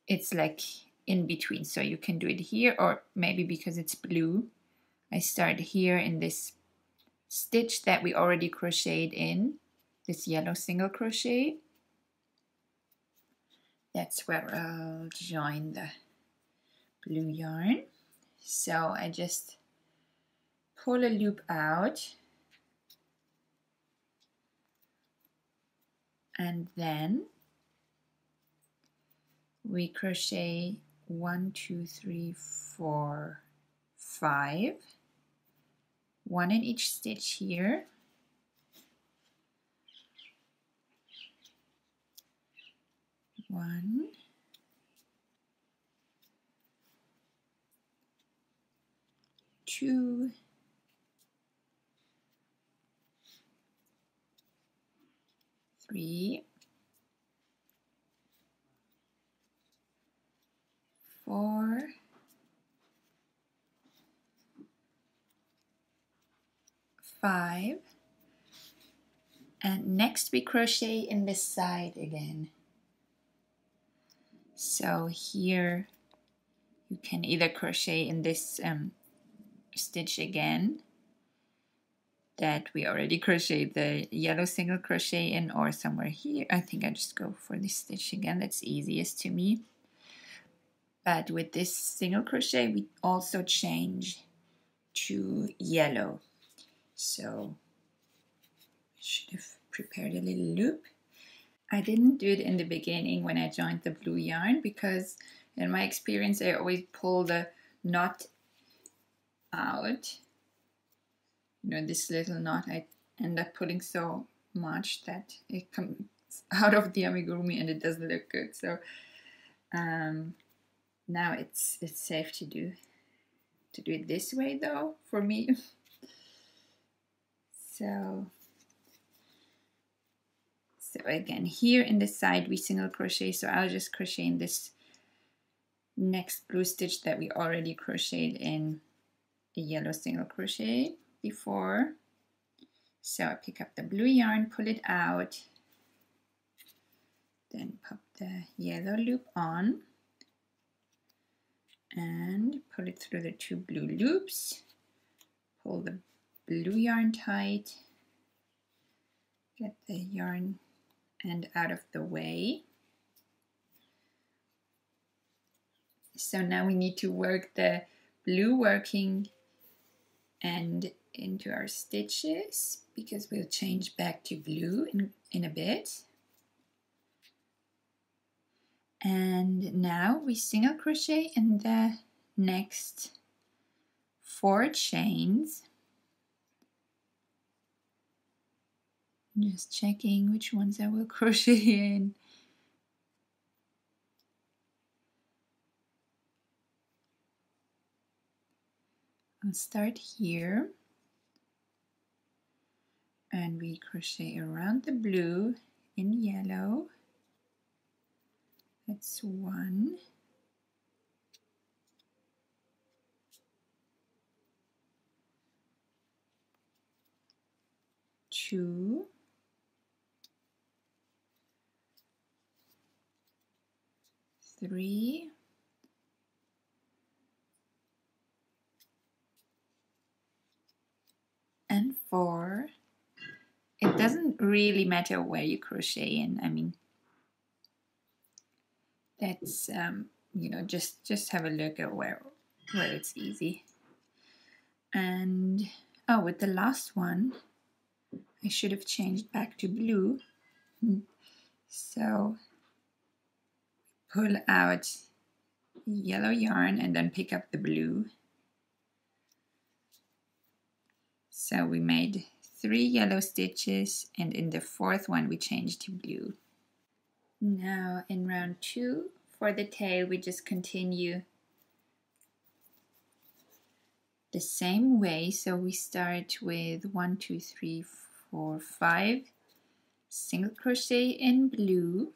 It's like in between. So you can do it here or maybe because it's blue. I start here in this stitch that we already crocheted in this yellow single crochet that's where I'll join the blue yarn. So I just pull a loop out. And then we crochet one two three four five. One in each stitch here one. Two. Three. Four. Five. And next we crochet in this side again so here you can either crochet in this um, stitch again that we already crocheted the yellow single crochet in or somewhere here. I think I just go for this stitch again. That's easiest to me. But with this single crochet we also change to yellow. So I should have prepared a little loop I didn't do it in the beginning when I joined the blue yarn because in my experience I always pull the knot out. You know this little knot I end up putting so much that it comes out of the amigurumi and it doesn't look good. So um, now it's it's safe to do to do it this way though for me. So so again here in this side we single crochet. So I'll just crochet in this next blue stitch that we already crocheted in a yellow single crochet before. So I pick up the blue yarn pull it out then pop the yellow loop on and pull it through the two blue loops. Pull the blue yarn tight get the yarn end out of the way so now we need to work the blue working and into our stitches because we'll change back to blue in, in a bit. And now we single crochet in the next four chains. Just checking which ones I will crochet in. I'll start here. And we crochet around the blue in yellow. That's one. Two three. And four. It doesn't really matter where you crochet in. I mean that's um, you know just just have a look at where where it's easy. And oh with the last one I should have changed back to blue. So pull out yellow yarn and then pick up the blue. So we made three yellow stitches and in the fourth one we changed to blue. Now in round two for the tail we just continue the same way. So we start with one two three four five single crochet in blue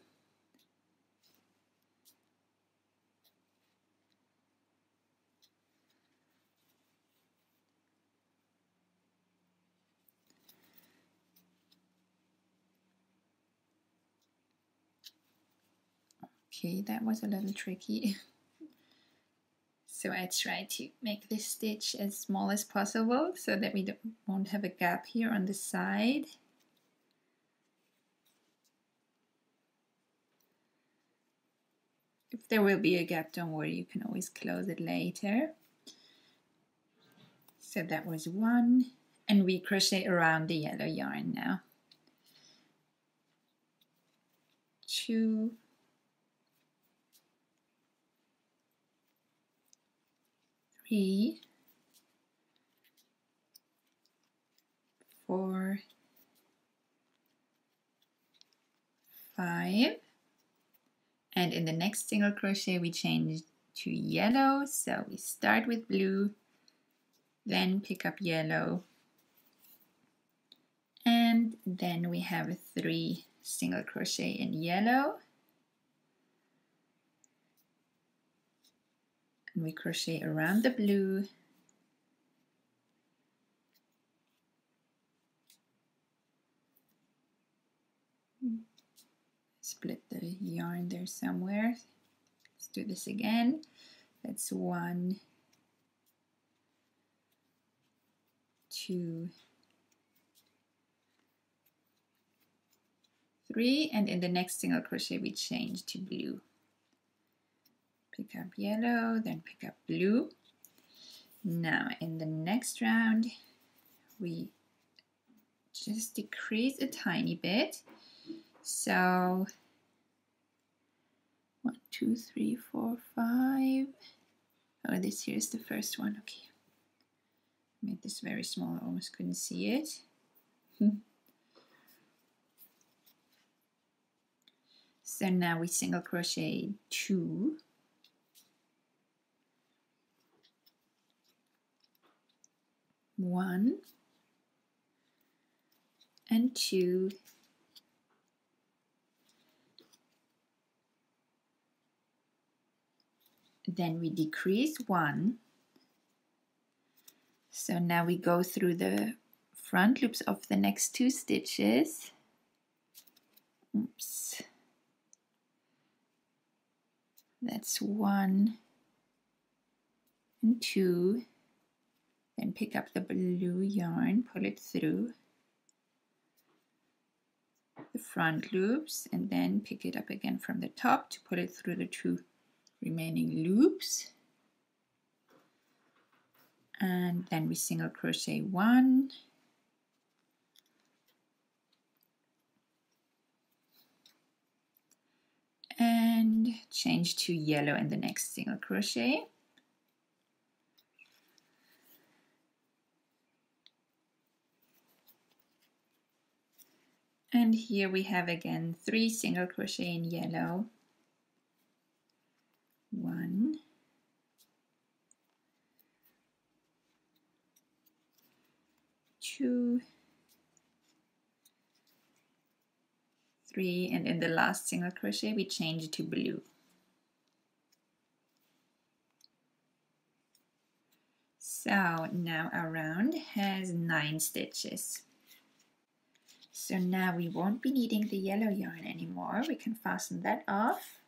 Okay, that was a little tricky. so I try to make this stitch as small as possible so that we won't have a gap here on the side. If there will be a gap, don't worry, you can always close it later. So that was one. And we crochet around the yellow yarn now. Two. Three four five. And in the next single crochet we change to yellow. So we start with blue then pick up yellow. And then we have three single crochet in yellow and we crochet around the blue. Split the yarn there somewhere. Let's do this again. That's one two three and in the next single crochet we change to blue pick up yellow then pick up blue. Now in the next round we just decrease a tiny bit. So one two three four five. Oh this here is the first one. Okay. Made this very small. I almost couldn't see it. So now we single crochet two. One and two then we decrease one. So now we go through the front loops of the next two stitches. Oops. That's one and two. Then pick up the blue yarn, pull it through the front loops and then pick it up again from the top to pull it through the two remaining loops. And then we single crochet one. And change to yellow in the next single crochet and here we have again three single crochet in yellow. One. Two. Three. And in the last single crochet we change to blue. So now our round has nine stitches so now we won't be needing the yellow yarn anymore. We can fasten that off.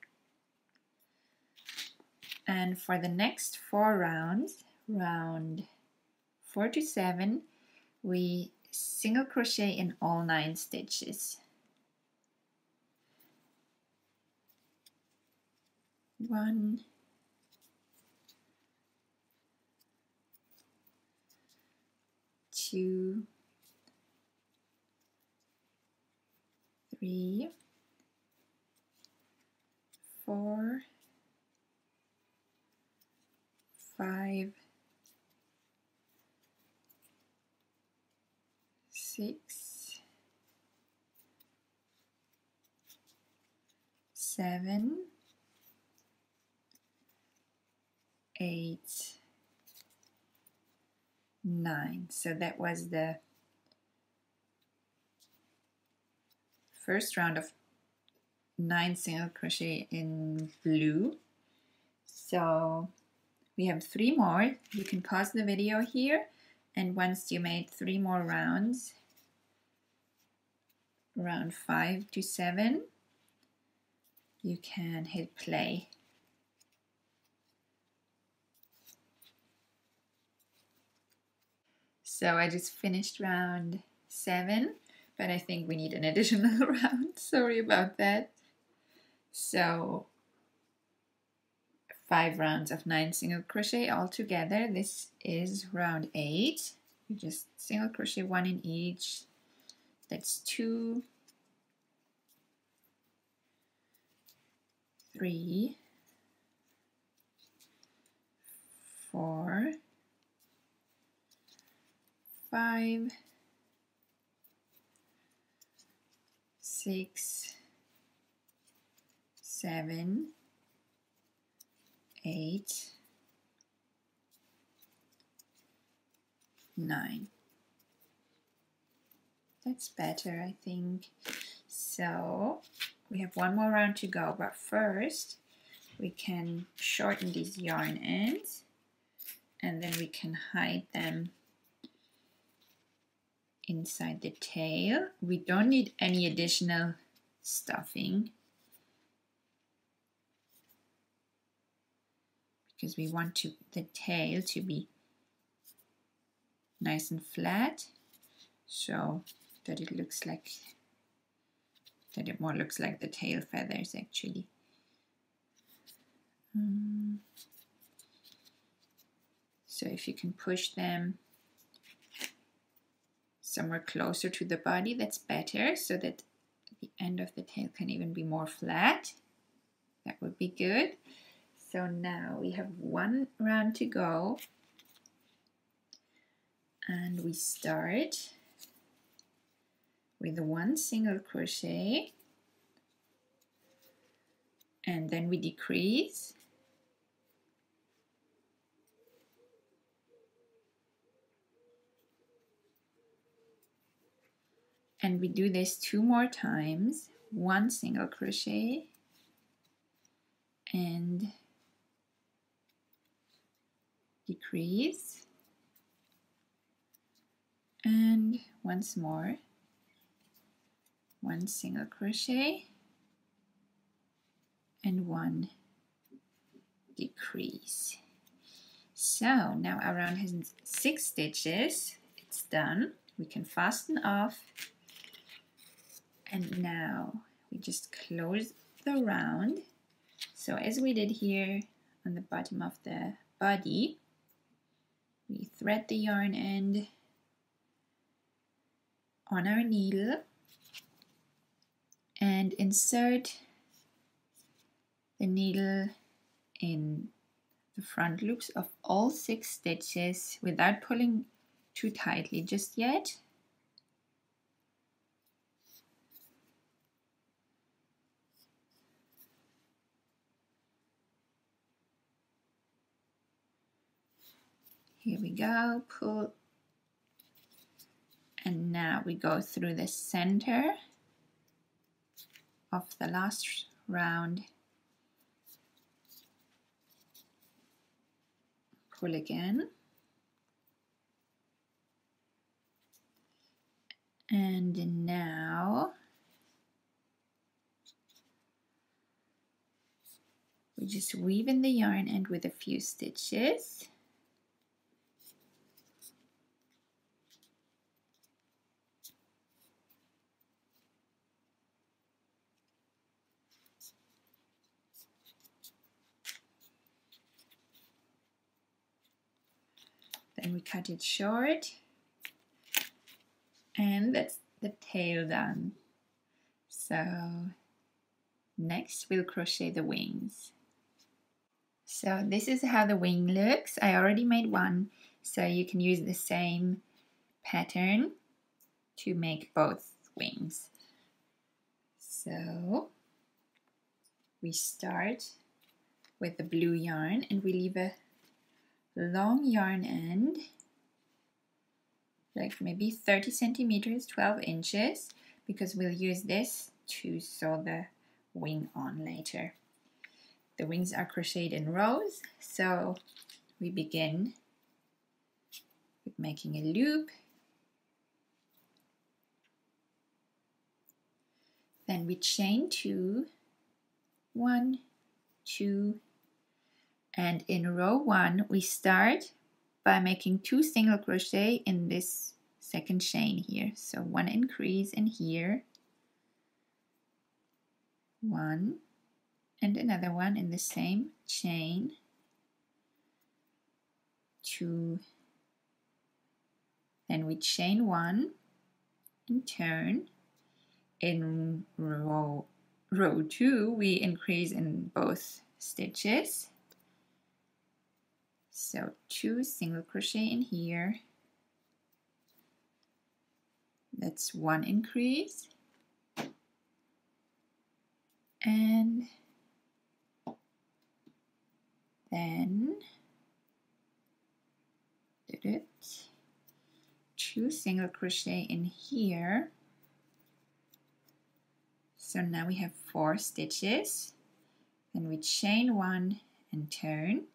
And for the next four rounds round four to seven we single crochet in all nine stitches. One, two, three, four, five, six, seven, eight, nine. So that was the first round of nine single crochet in blue. So we have three more. You can pause the video here and once you made three more rounds, round five to seven, you can hit play. So I just finished round seven, but I think we need an additional round. Sorry about that. So five rounds of nine single crochet all together. This is round eight. You just single crochet one in each. That's two, three, four, five, six, seven, eight, nine. That's better, I think. So we have one more round to go, but first we can shorten these yarn ends and then we can hide them inside the tail. We don't need any additional stuffing because we want to the tail to be nice and flat so that it looks like that it more looks like the tail feathers actually. Um, so if you can push them somewhere closer to the body, that's better so that the end of the tail can even be more flat. That would be good. So now we have one round to go and we start with one single crochet and then we decrease and we do this two more times. One single crochet. And decrease. And once more. One single crochet. And one decrease. So now our round has six stitches. It's done. We can fasten off and now we just close the round. So as we did here on the bottom of the body, we thread the yarn end on our needle and insert the needle in the front loops of all six stitches without pulling too tightly just yet Here we go, pull. And now we go through the center of the last round. Pull again. And now we just weave in the yarn end with a few stitches. Then we cut it short. And that's the tail done. So next we'll crochet the wings. So this is how the wing looks. I already made one, so you can use the same pattern to make both wings. So we start with the blue yarn and we leave a long yarn end, like maybe 30 centimeters, 12 inches, because we'll use this to sew the wing on later. The wings are crocheted in rows, so we begin with making a loop. Then we chain two, one, two, and in row one we start by making two single crochet in this second chain here. So one increase in here one and another one in the same chain two. Then we chain one and turn. In row row two we increase in both stitches so two single crochet in here. That's one increase. And then did it. Two single crochet in here. So now we have four stitches. Then we chain one and turn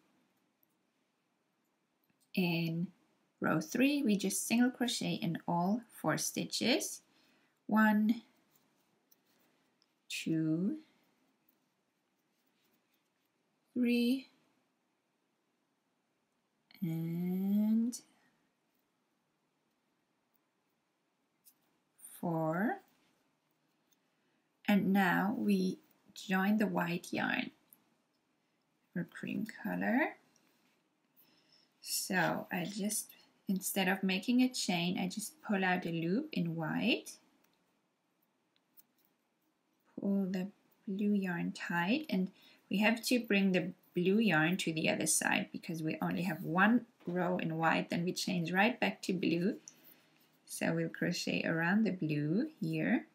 in row three we just single crochet in all four stitches. One two three and four. And now we join the white yarn. For cream color so I just instead of making a chain I just pull out a loop in white. Pull the blue yarn tight and we have to bring the blue yarn to the other side because we only have one row in white then we change right back to blue. So we'll crochet around the blue here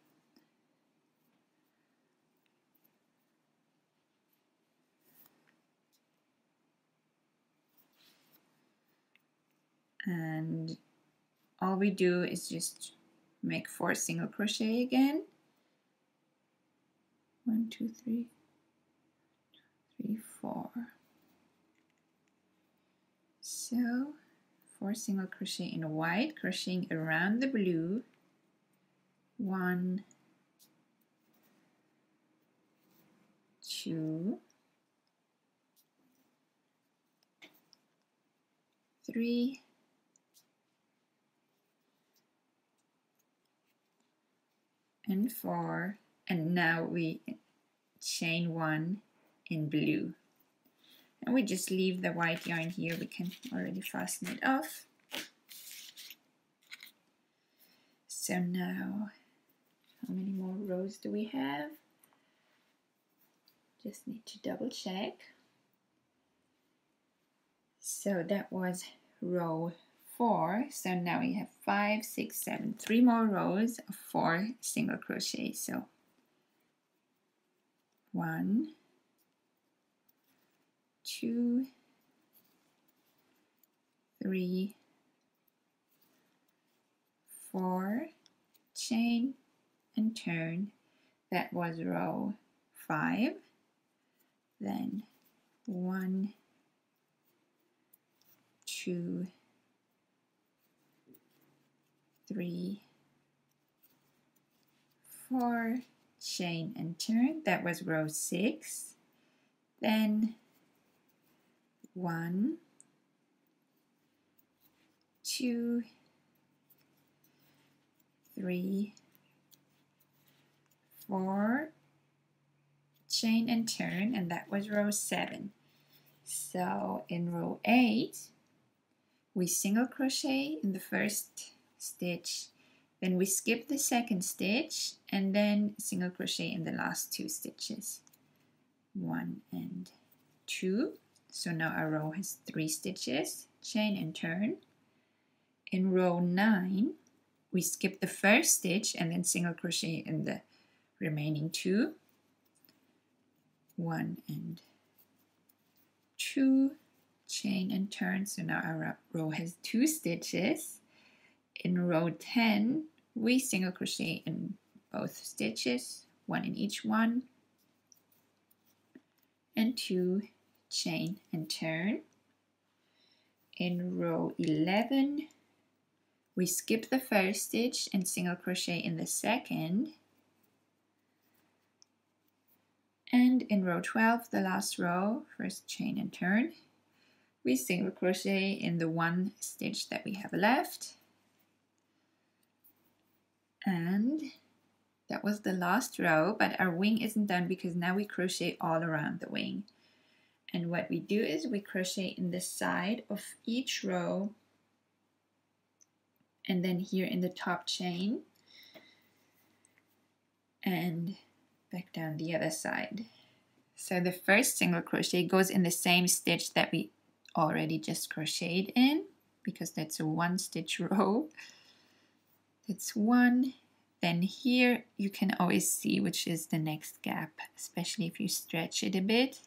and all we do is just make four single crochet again. One two three three four. So four single crochet in white crocheting around the blue. One two three and four and now we chain one in blue. And we just leave the white yarn here. We can already fasten it off. So now how many more rows do we have? Just need to double check. So that was row four. So now we have five six seven. Three more rows of four single crochet so one two three four. Chain and turn. That was row five. Then one two three, four, chain and turn. That was row six. Then one, two, three, four, chain and turn, and that was row seven. So in row eight, we single crochet in the first stitch. Then we skip the second stitch and then single crochet in the last two stitches. One and two. So now our row has three stitches chain and turn. In row nine we skip the first stitch and then single crochet in the remaining two. One and two chain and turn. So now our row has two stitches in row 10 we single crochet in both stitches one in each one. And two chain and turn. In row 11 we skip the first stitch and single crochet in the second. And in row 12 the last row first chain and turn we single crochet in the one stitch that we have left and that was the last row but our wing isn't done because now we crochet all around the wing. And what we do is we crochet in the side of each row and then here in the top chain and back down the other side. So the first single crochet goes in the same stitch that we already just crocheted in because that's a one stitch row that's one then here you can always see which is the next gap, especially if you stretch it a bit.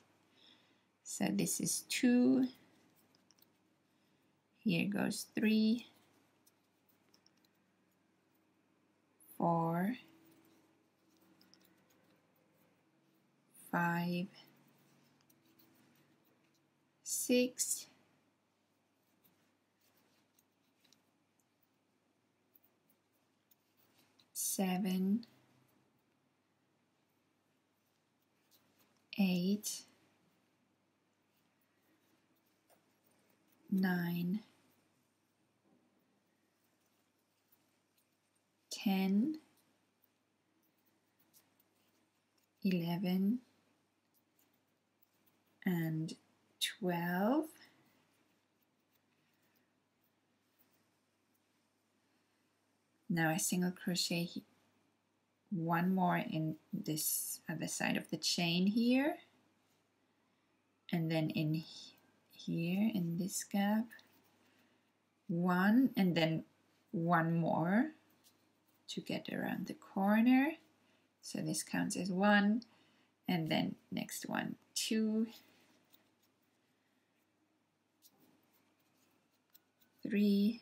So this is two, here goes three, four, five, six, seven, eight, nine, ten, eleven, and twelve. Now I single crochet one more in this other side of the chain here. And then in here in this gap one and then one more to get around the corner. So this counts as one and then next one two three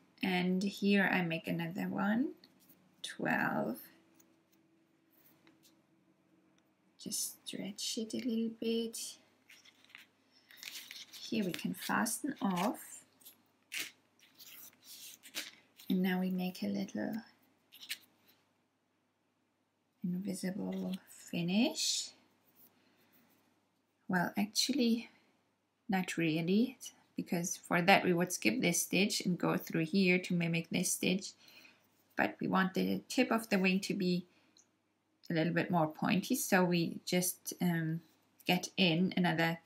and here I make another one. 12 just stretch it a little bit. Here we can fasten off. And now we make a little invisible finish. Well actually not really because for that we would skip this stitch and go through here to mimic this stitch. But we want the tip of the wing to be a little bit more pointy so we just um, get in another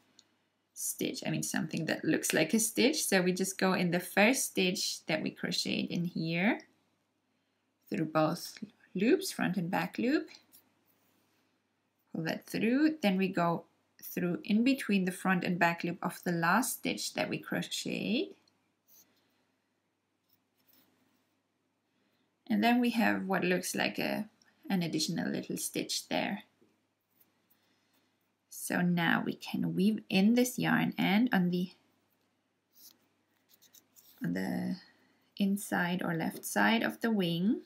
stitch. I mean something that looks like a stitch. So we just go in the first stitch that we crocheted in here through both loops front and back loop. Pull that through. Then we go through in between the front and back loop of the last stitch that we crocheted. And then we have what looks like a, an additional little stitch there. So now we can weave in this yarn and on the on the inside or left side of the wing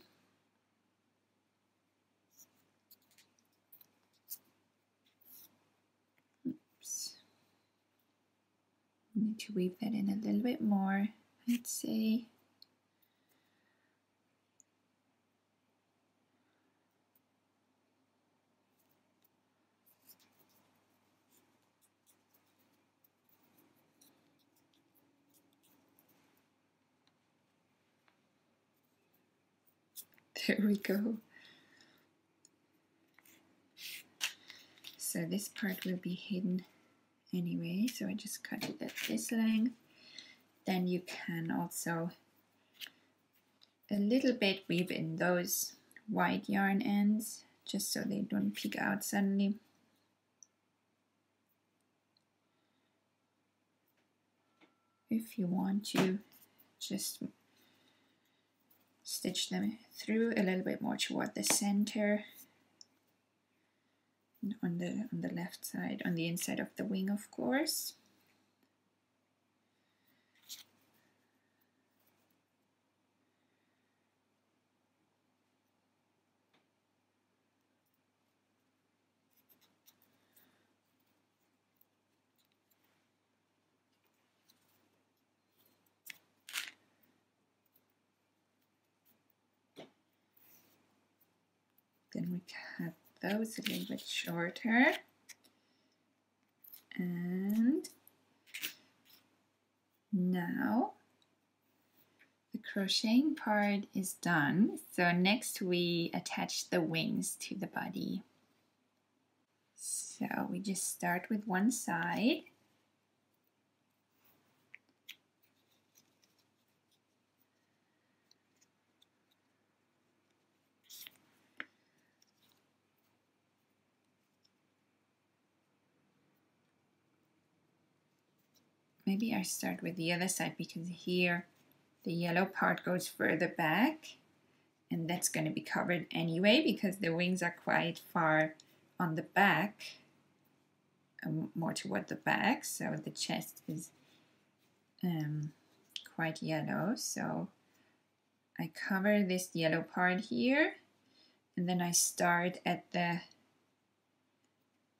need to weave that in a little bit more, I'd say. There we go. So this part will be hidden anyway so I just cut it at this length. Then you can also a little bit weave in those white yarn ends just so they don't peek out suddenly. If you want to just stitch them through a little bit more toward the center on the on the left side on the inside of the wing of course. Then we have those a little bit shorter. And now the crocheting part is done. So next we attach the wings to the body. So we just start with one side. Maybe I start with the other side because here the yellow part goes further back and that's going to be covered anyway because the wings are quite far on the back um, more toward the back. So the chest is um, quite yellow. So I cover this yellow part here and then I start at the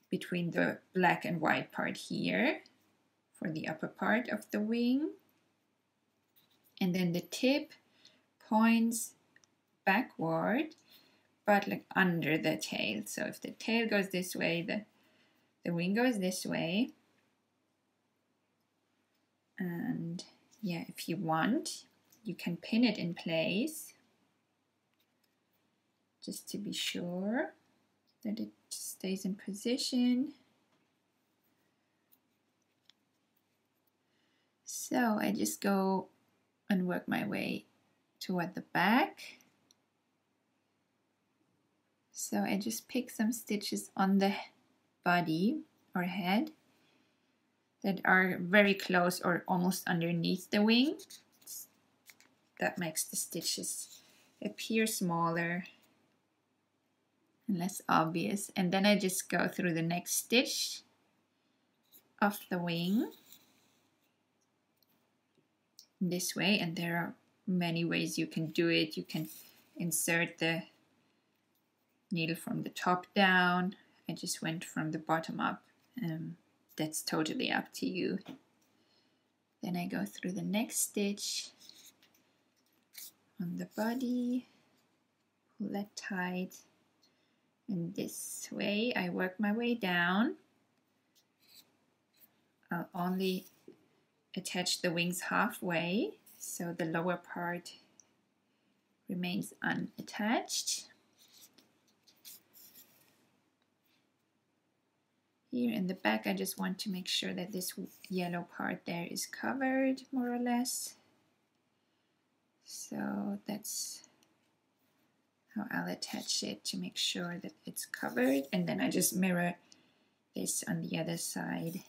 between the black and white part here for the upper part of the wing. And then the tip points backward, but like under the tail. So if the tail goes this way, the, the wing goes this way. And yeah, if you want, you can pin it in place just to be sure that it stays in position. So I just go and work my way toward the back. So I just pick some stitches on the body or head that are very close or almost underneath the wing. That makes the stitches appear smaller and less obvious. And then I just go through the next stitch of the wing this way and there are many ways you can do it. You can insert the needle from the top down. I just went from the bottom up. Um, that's totally up to you. Then I go through the next stitch on the body, pull that tight, and this way I work my way down. I'll only attach the wings halfway so the lower part remains unattached. Here in the back I just want to make sure that this yellow part there is covered more or less. So that's how I'll attach it to make sure that it's covered and then I just mirror this on the other side.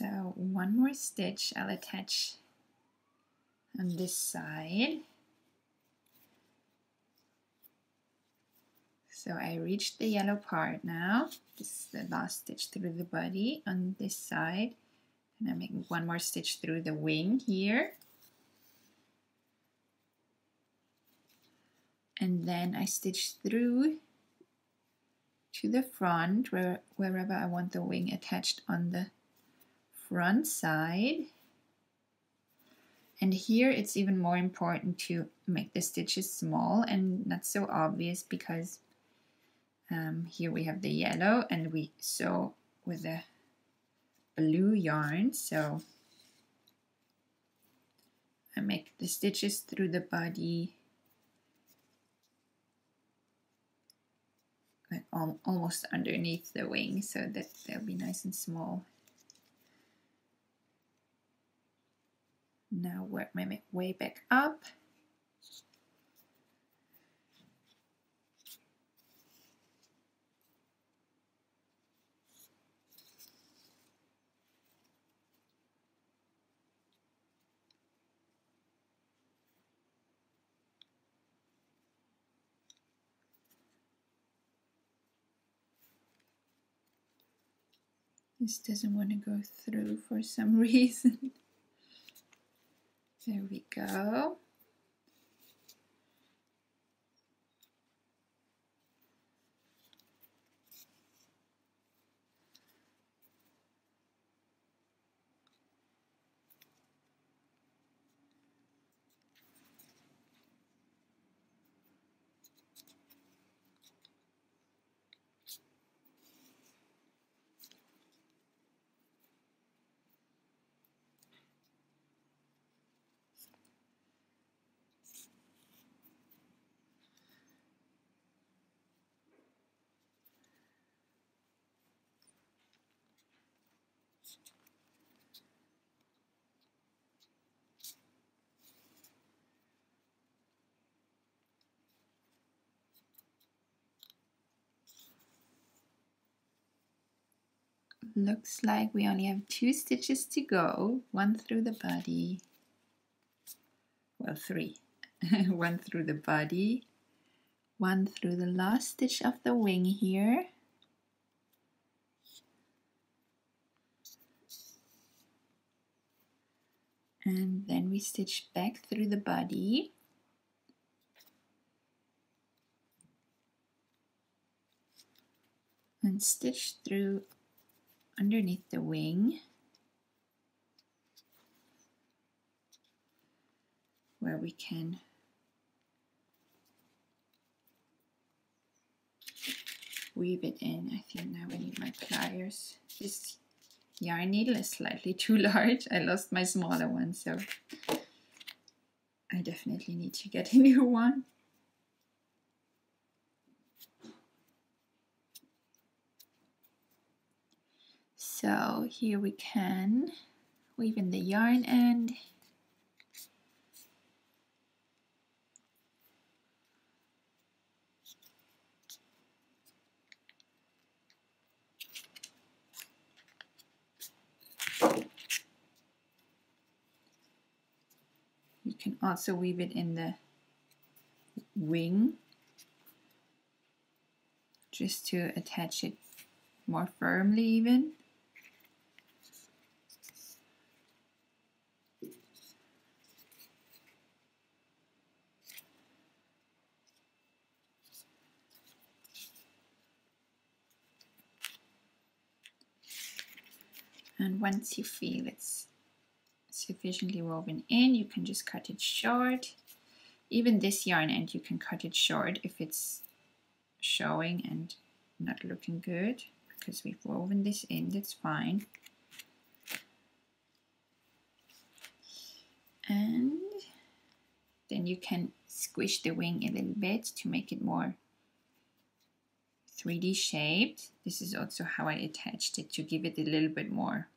So one more stitch I'll attach on this side. So I reached the yellow part now. This is the last stitch through the body on this side. And I'm making one more stitch through the wing here. And then I stitch through to the front where, wherever I want the wing attached on the front side. And here it's even more important to make the stitches small and not so obvious because um, here we have the yellow and we sew with the blue yarn. So I make the stitches through the body like almost underneath the wing so that they'll be nice and small. Now work my way back up. This doesn't want to go through for some reason. There we go. Looks like we only have two stitches to go. One through the body. Well three. One through the body. One through the last stitch of the wing here. And then we stitch back through the body. And stitch through underneath the wing where we can weave it in. I think now I need my pliers. This yarn needle is slightly too large. I lost my smaller one, so I definitely need to get a new one. So here we can weave in the yarn end. You can also weave it in the wing just to attach it more firmly even. and once you feel it's sufficiently woven in you can just cut it short even this yarn end you can cut it short if it's showing and not looking good because we've woven this in that's fine and then you can squish the wing a little bit to make it more 3D shaped. This is also how I attached it to give it a little bit more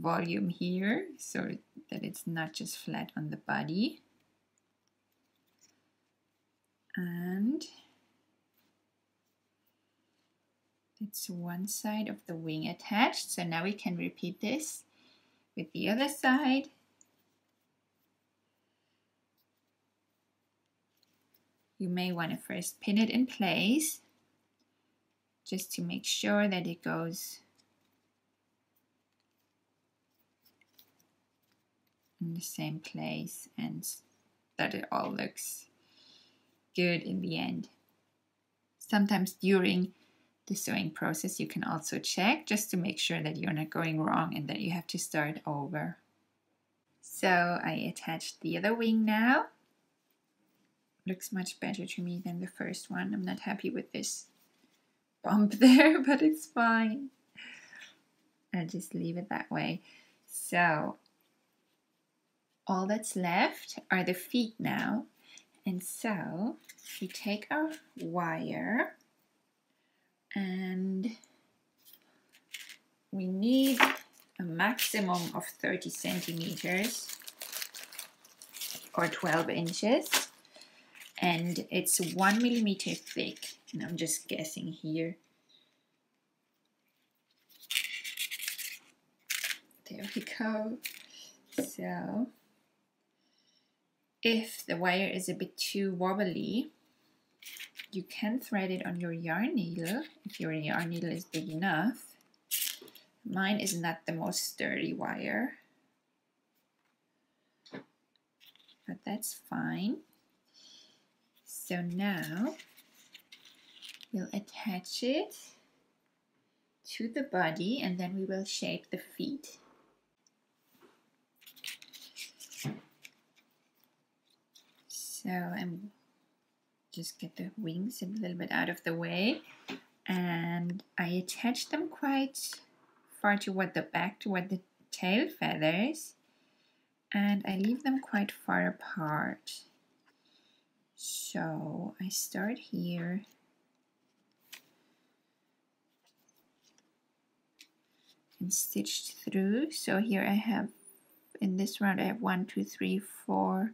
volume here so that it's not just flat on the body. And it's one side of the wing attached. So now we can repeat this with the other side. You may want to first pin it in place just to make sure that it goes in the same place and that it all looks good in the end. Sometimes during the sewing process you can also check just to make sure that you're not going wrong and that you have to start over. So I attached the other wing now. Looks much better to me than the first one. I'm not happy with this bump there, but it's fine. I'll just leave it that way. So all that's left are the feet now. And so we take our wire and we need a maximum of 30 centimeters or 12 inches. And it's one millimeter thick. And I'm just guessing here. There we go. So if the wire is a bit too wobbly you can thread it on your yarn needle if your yarn needle is big enough Mine is not the most sturdy wire, but that's fine. So now we'll attach it to the body and then we will shape the feet. So I'm just get the wings a little bit out of the way and I attach them quite far toward the back, toward the tail feathers, and I leave them quite far apart. So I start here. And stitched through. So here I have, in this round I have one, two, three, four,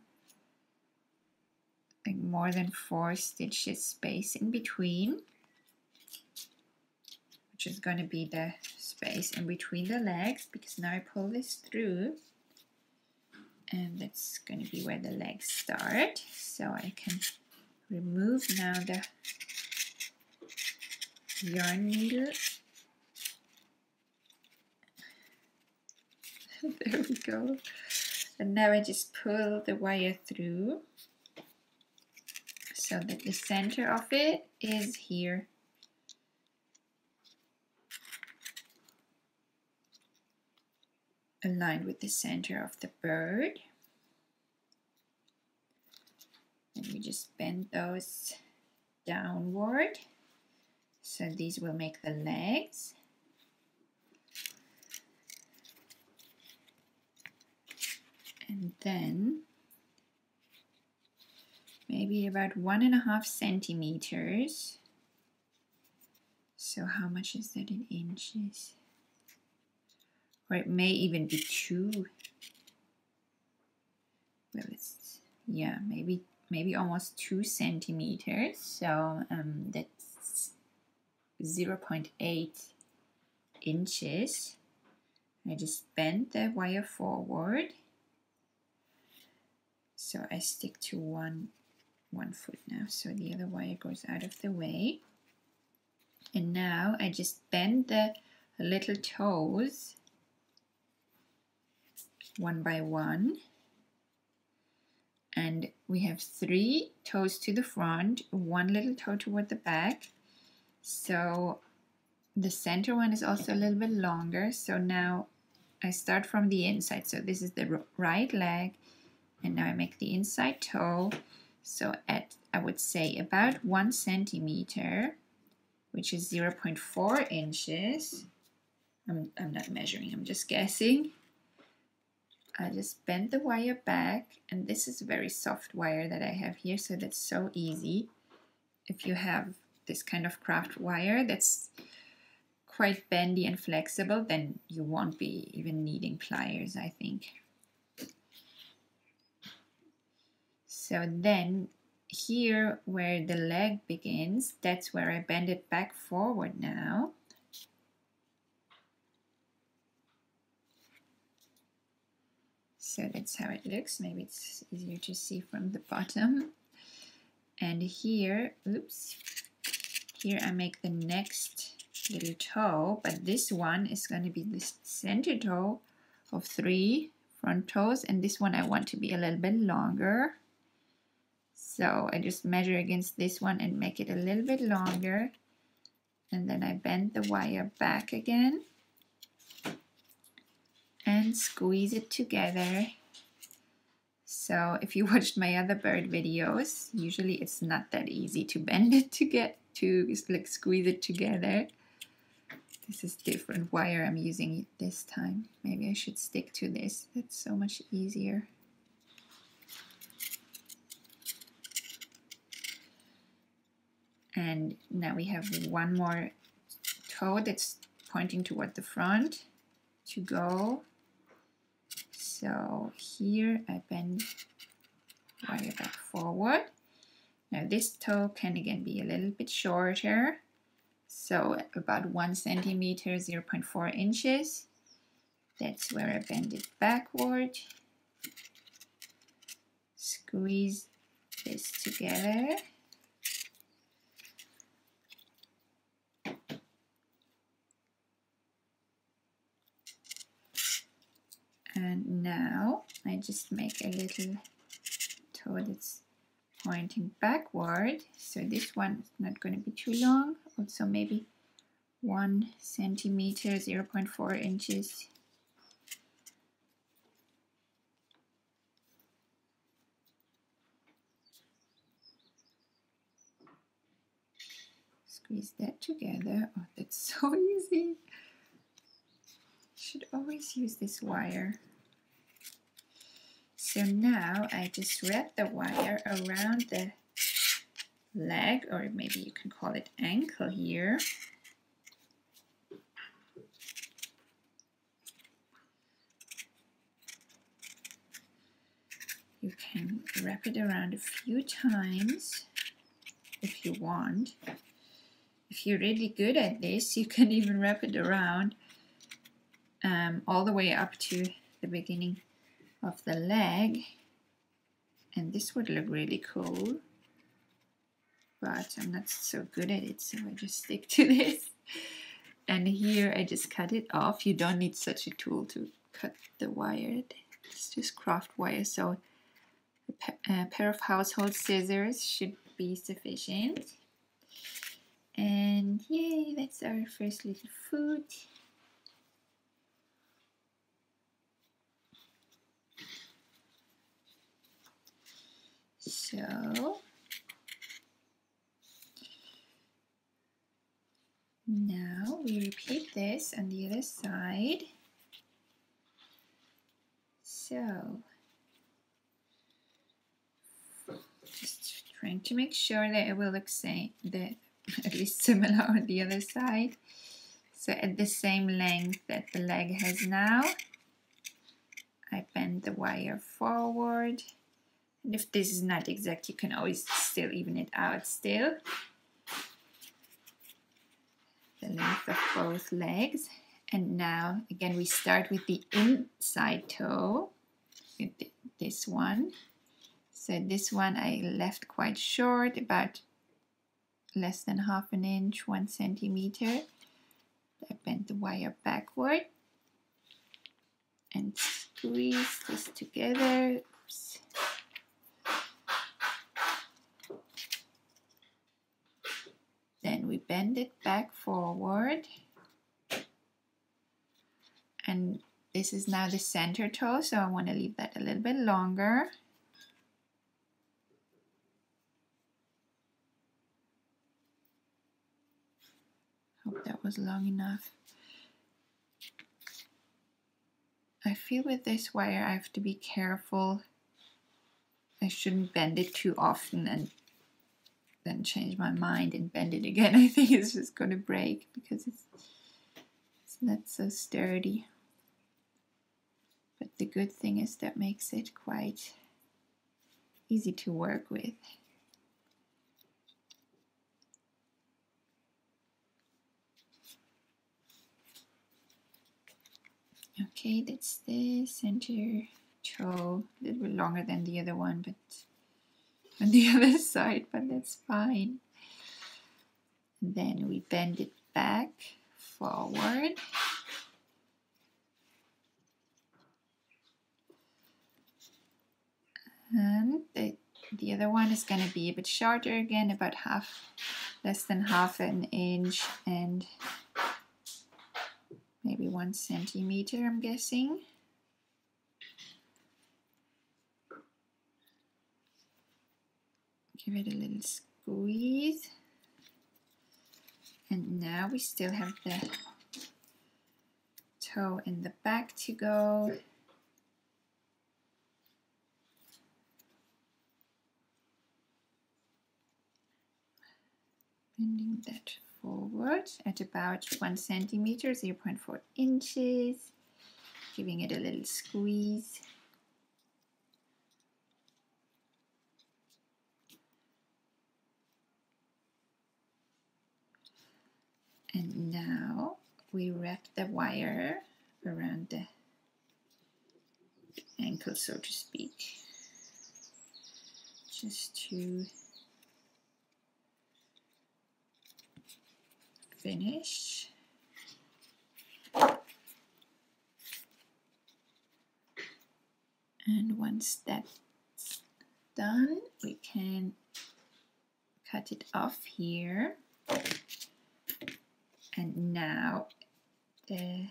like more than four stitches space in between which is going to be the space in between the legs because now I pull this through and that's going to be where the legs start. So I can remove now the yarn needle. There we go. And now I just pull the wire through so that the center of it is here aligned with the center of the bird. And we just bend those downward. So these will make the legs. And then maybe about one and a half centimeters. So how much is that in inches? or it may even be two well it's yeah maybe maybe almost two centimeters so um, that's 0 0.8 inches I just bend the wire forward so I stick to one one foot now so the other wire goes out of the way and now I just bend the little toes one by one. And we have three toes to the front, one little toe toward the back. So the center one is also a little bit longer. So now I start from the inside. So this is the right leg. And now I make the inside toe. So at, I would say about one centimeter, which is 0.4 inches. I'm, I'm not measuring, I'm just guessing. I just bend the wire back and this is a very soft wire that I have here so that's so easy if you have this kind of craft wire that's quite bendy and flexible then you won't be even needing pliers I think so then here where the leg begins that's where I bend it back forward now So that's how it looks. Maybe it's easier to see from the bottom. And here, oops, here I make the next little toe, but this one is going to be the center toe of three front toes, and this one I want to be a little bit longer. So I just measure against this one and make it a little bit longer. And then I bend the wire back again and squeeze it together. So if you watched my other bird videos, usually it's not that easy to bend it to get to like squeeze it together. This is different wire I'm using this time. Maybe I should stick to this. That's so much easier. And now we have one more toe that's pointing toward the front to go. So here I bend wire back forward. Now this toe can again be a little bit shorter. So about one centimeter, 0 0.4 inches. That's where I bend it backward. Squeeze this together. And now I just make a little toe that's pointing backward. So this one is not going to be too long. Also maybe one centimeter, 0 0.4 inches. Squeeze that together. Oh, that's so easy. Should always use this wire. So now I just wrap the wire around the leg, or maybe you can call it ankle here. You can wrap it around a few times if you want. If you're really good at this, you can even wrap it around um, all the way up to the beginning of the leg. And this would look really cool. But I'm not so good at it so I just stick to this. And here I just cut it off. You don't need such a tool to cut the wire. It's just craft wire. So a pair of household scissors should be sufficient. And yay that's our first little foot So now we repeat this on the other side. So just trying to make sure that it will look same that at least similar on the other side. So at the same length that the leg has now, I bend the wire forward and if this is not exact, you can always still even it out still. The length of both legs. And now, again, we start with the inside toe, with this one. So this one I left quite short, about less than half an inch, one centimeter. I bent the wire backward and squeeze this together. Oops. Then we bend it back forward. And this is now the center toe, so I want to leave that a little bit longer. Hope that was long enough. I feel with this wire I have to be careful. I shouldn't bend it too often and then change my mind and bend it again, I think it's just going to break because it's, it's not so sturdy. But the good thing is that makes it quite easy to work with. Okay, that's the center toe, a little bit longer than the other one, but on the other side, but that's fine. And then we bend it back, forward. And the, the other one is going to be a bit shorter again, about half, less than half an inch and maybe one centimeter, I'm guessing. Give it a little squeeze and now we still have the toe in the back to go bending that forward at about one centimeter, 0.4 inches, giving it a little squeeze. And now we wrap the wire around the ankle, so to speak, just to finish. And once that's done, we can cut it off here. And now the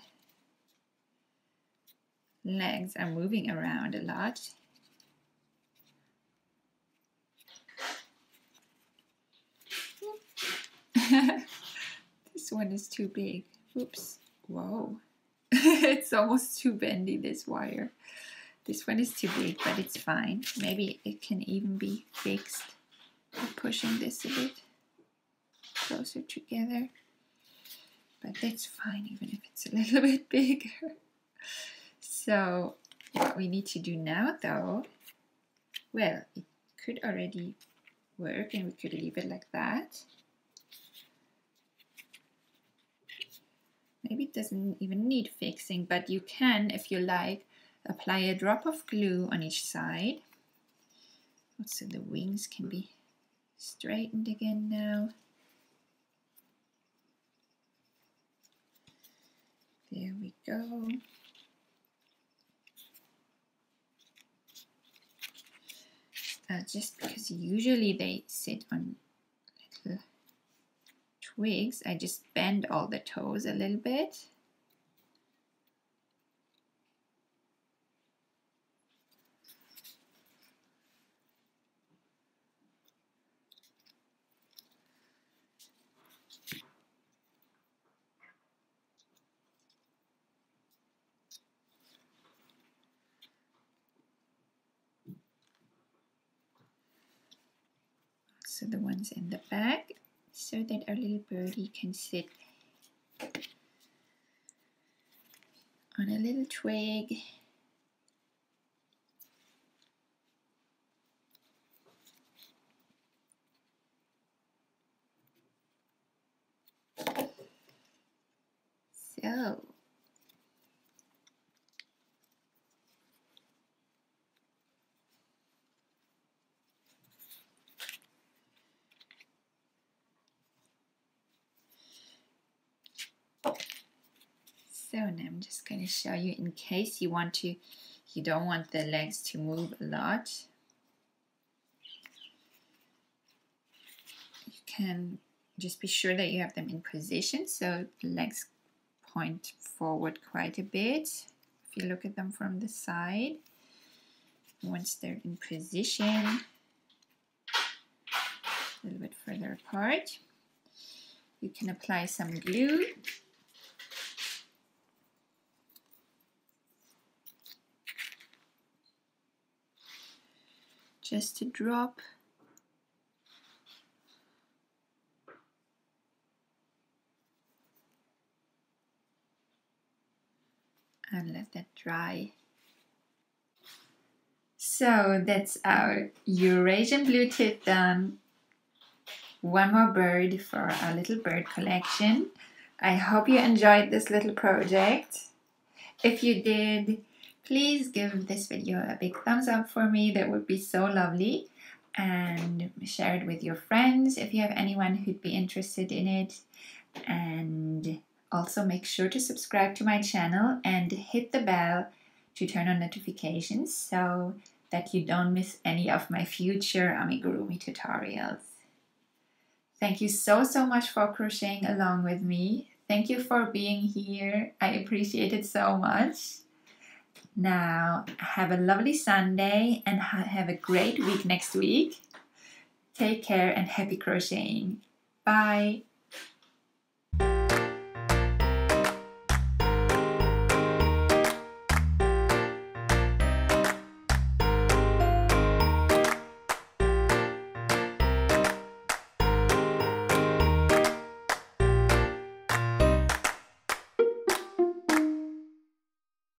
legs are moving around a lot. this one is too big. Oops. Whoa. it's almost too bendy, this wire. This one is too big, but it's fine. Maybe it can even be fixed by pushing this a bit closer together. But that's fine, even if it's a little bit bigger. So what we need to do now though, well, it could already work and we could leave it like that. Maybe it doesn't even need fixing, but you can, if you like, apply a drop of glue on each side. So the wings can be straightened again now. There we go. Uh, just because usually they sit on little twigs, I just bend all the toes a little bit. so the back so that our little birdie can sit on a little twig so So now I'm just going to show you in case you want to, you don't want the legs to move a lot. You can just be sure that you have them in position so the legs point forward quite a bit. If you look at them from the side, once they're in position, a little bit further apart, you can apply some glue just to drop and let that dry. So that's our Eurasian blue tit done. One more bird for our little bird collection. I hope you enjoyed this little project. If you did, please give this video a big thumbs up for me. That would be so lovely. And share it with your friends if you have anyone who'd be interested in it. And also make sure to subscribe to my channel and hit the bell to turn on notifications so that you don't miss any of my future amigurumi tutorials. Thank you so, so much for crocheting along with me. Thank you for being here. I appreciate it so much. Now, have a lovely Sunday and have a great week next week. Take care and happy crocheting. Bye.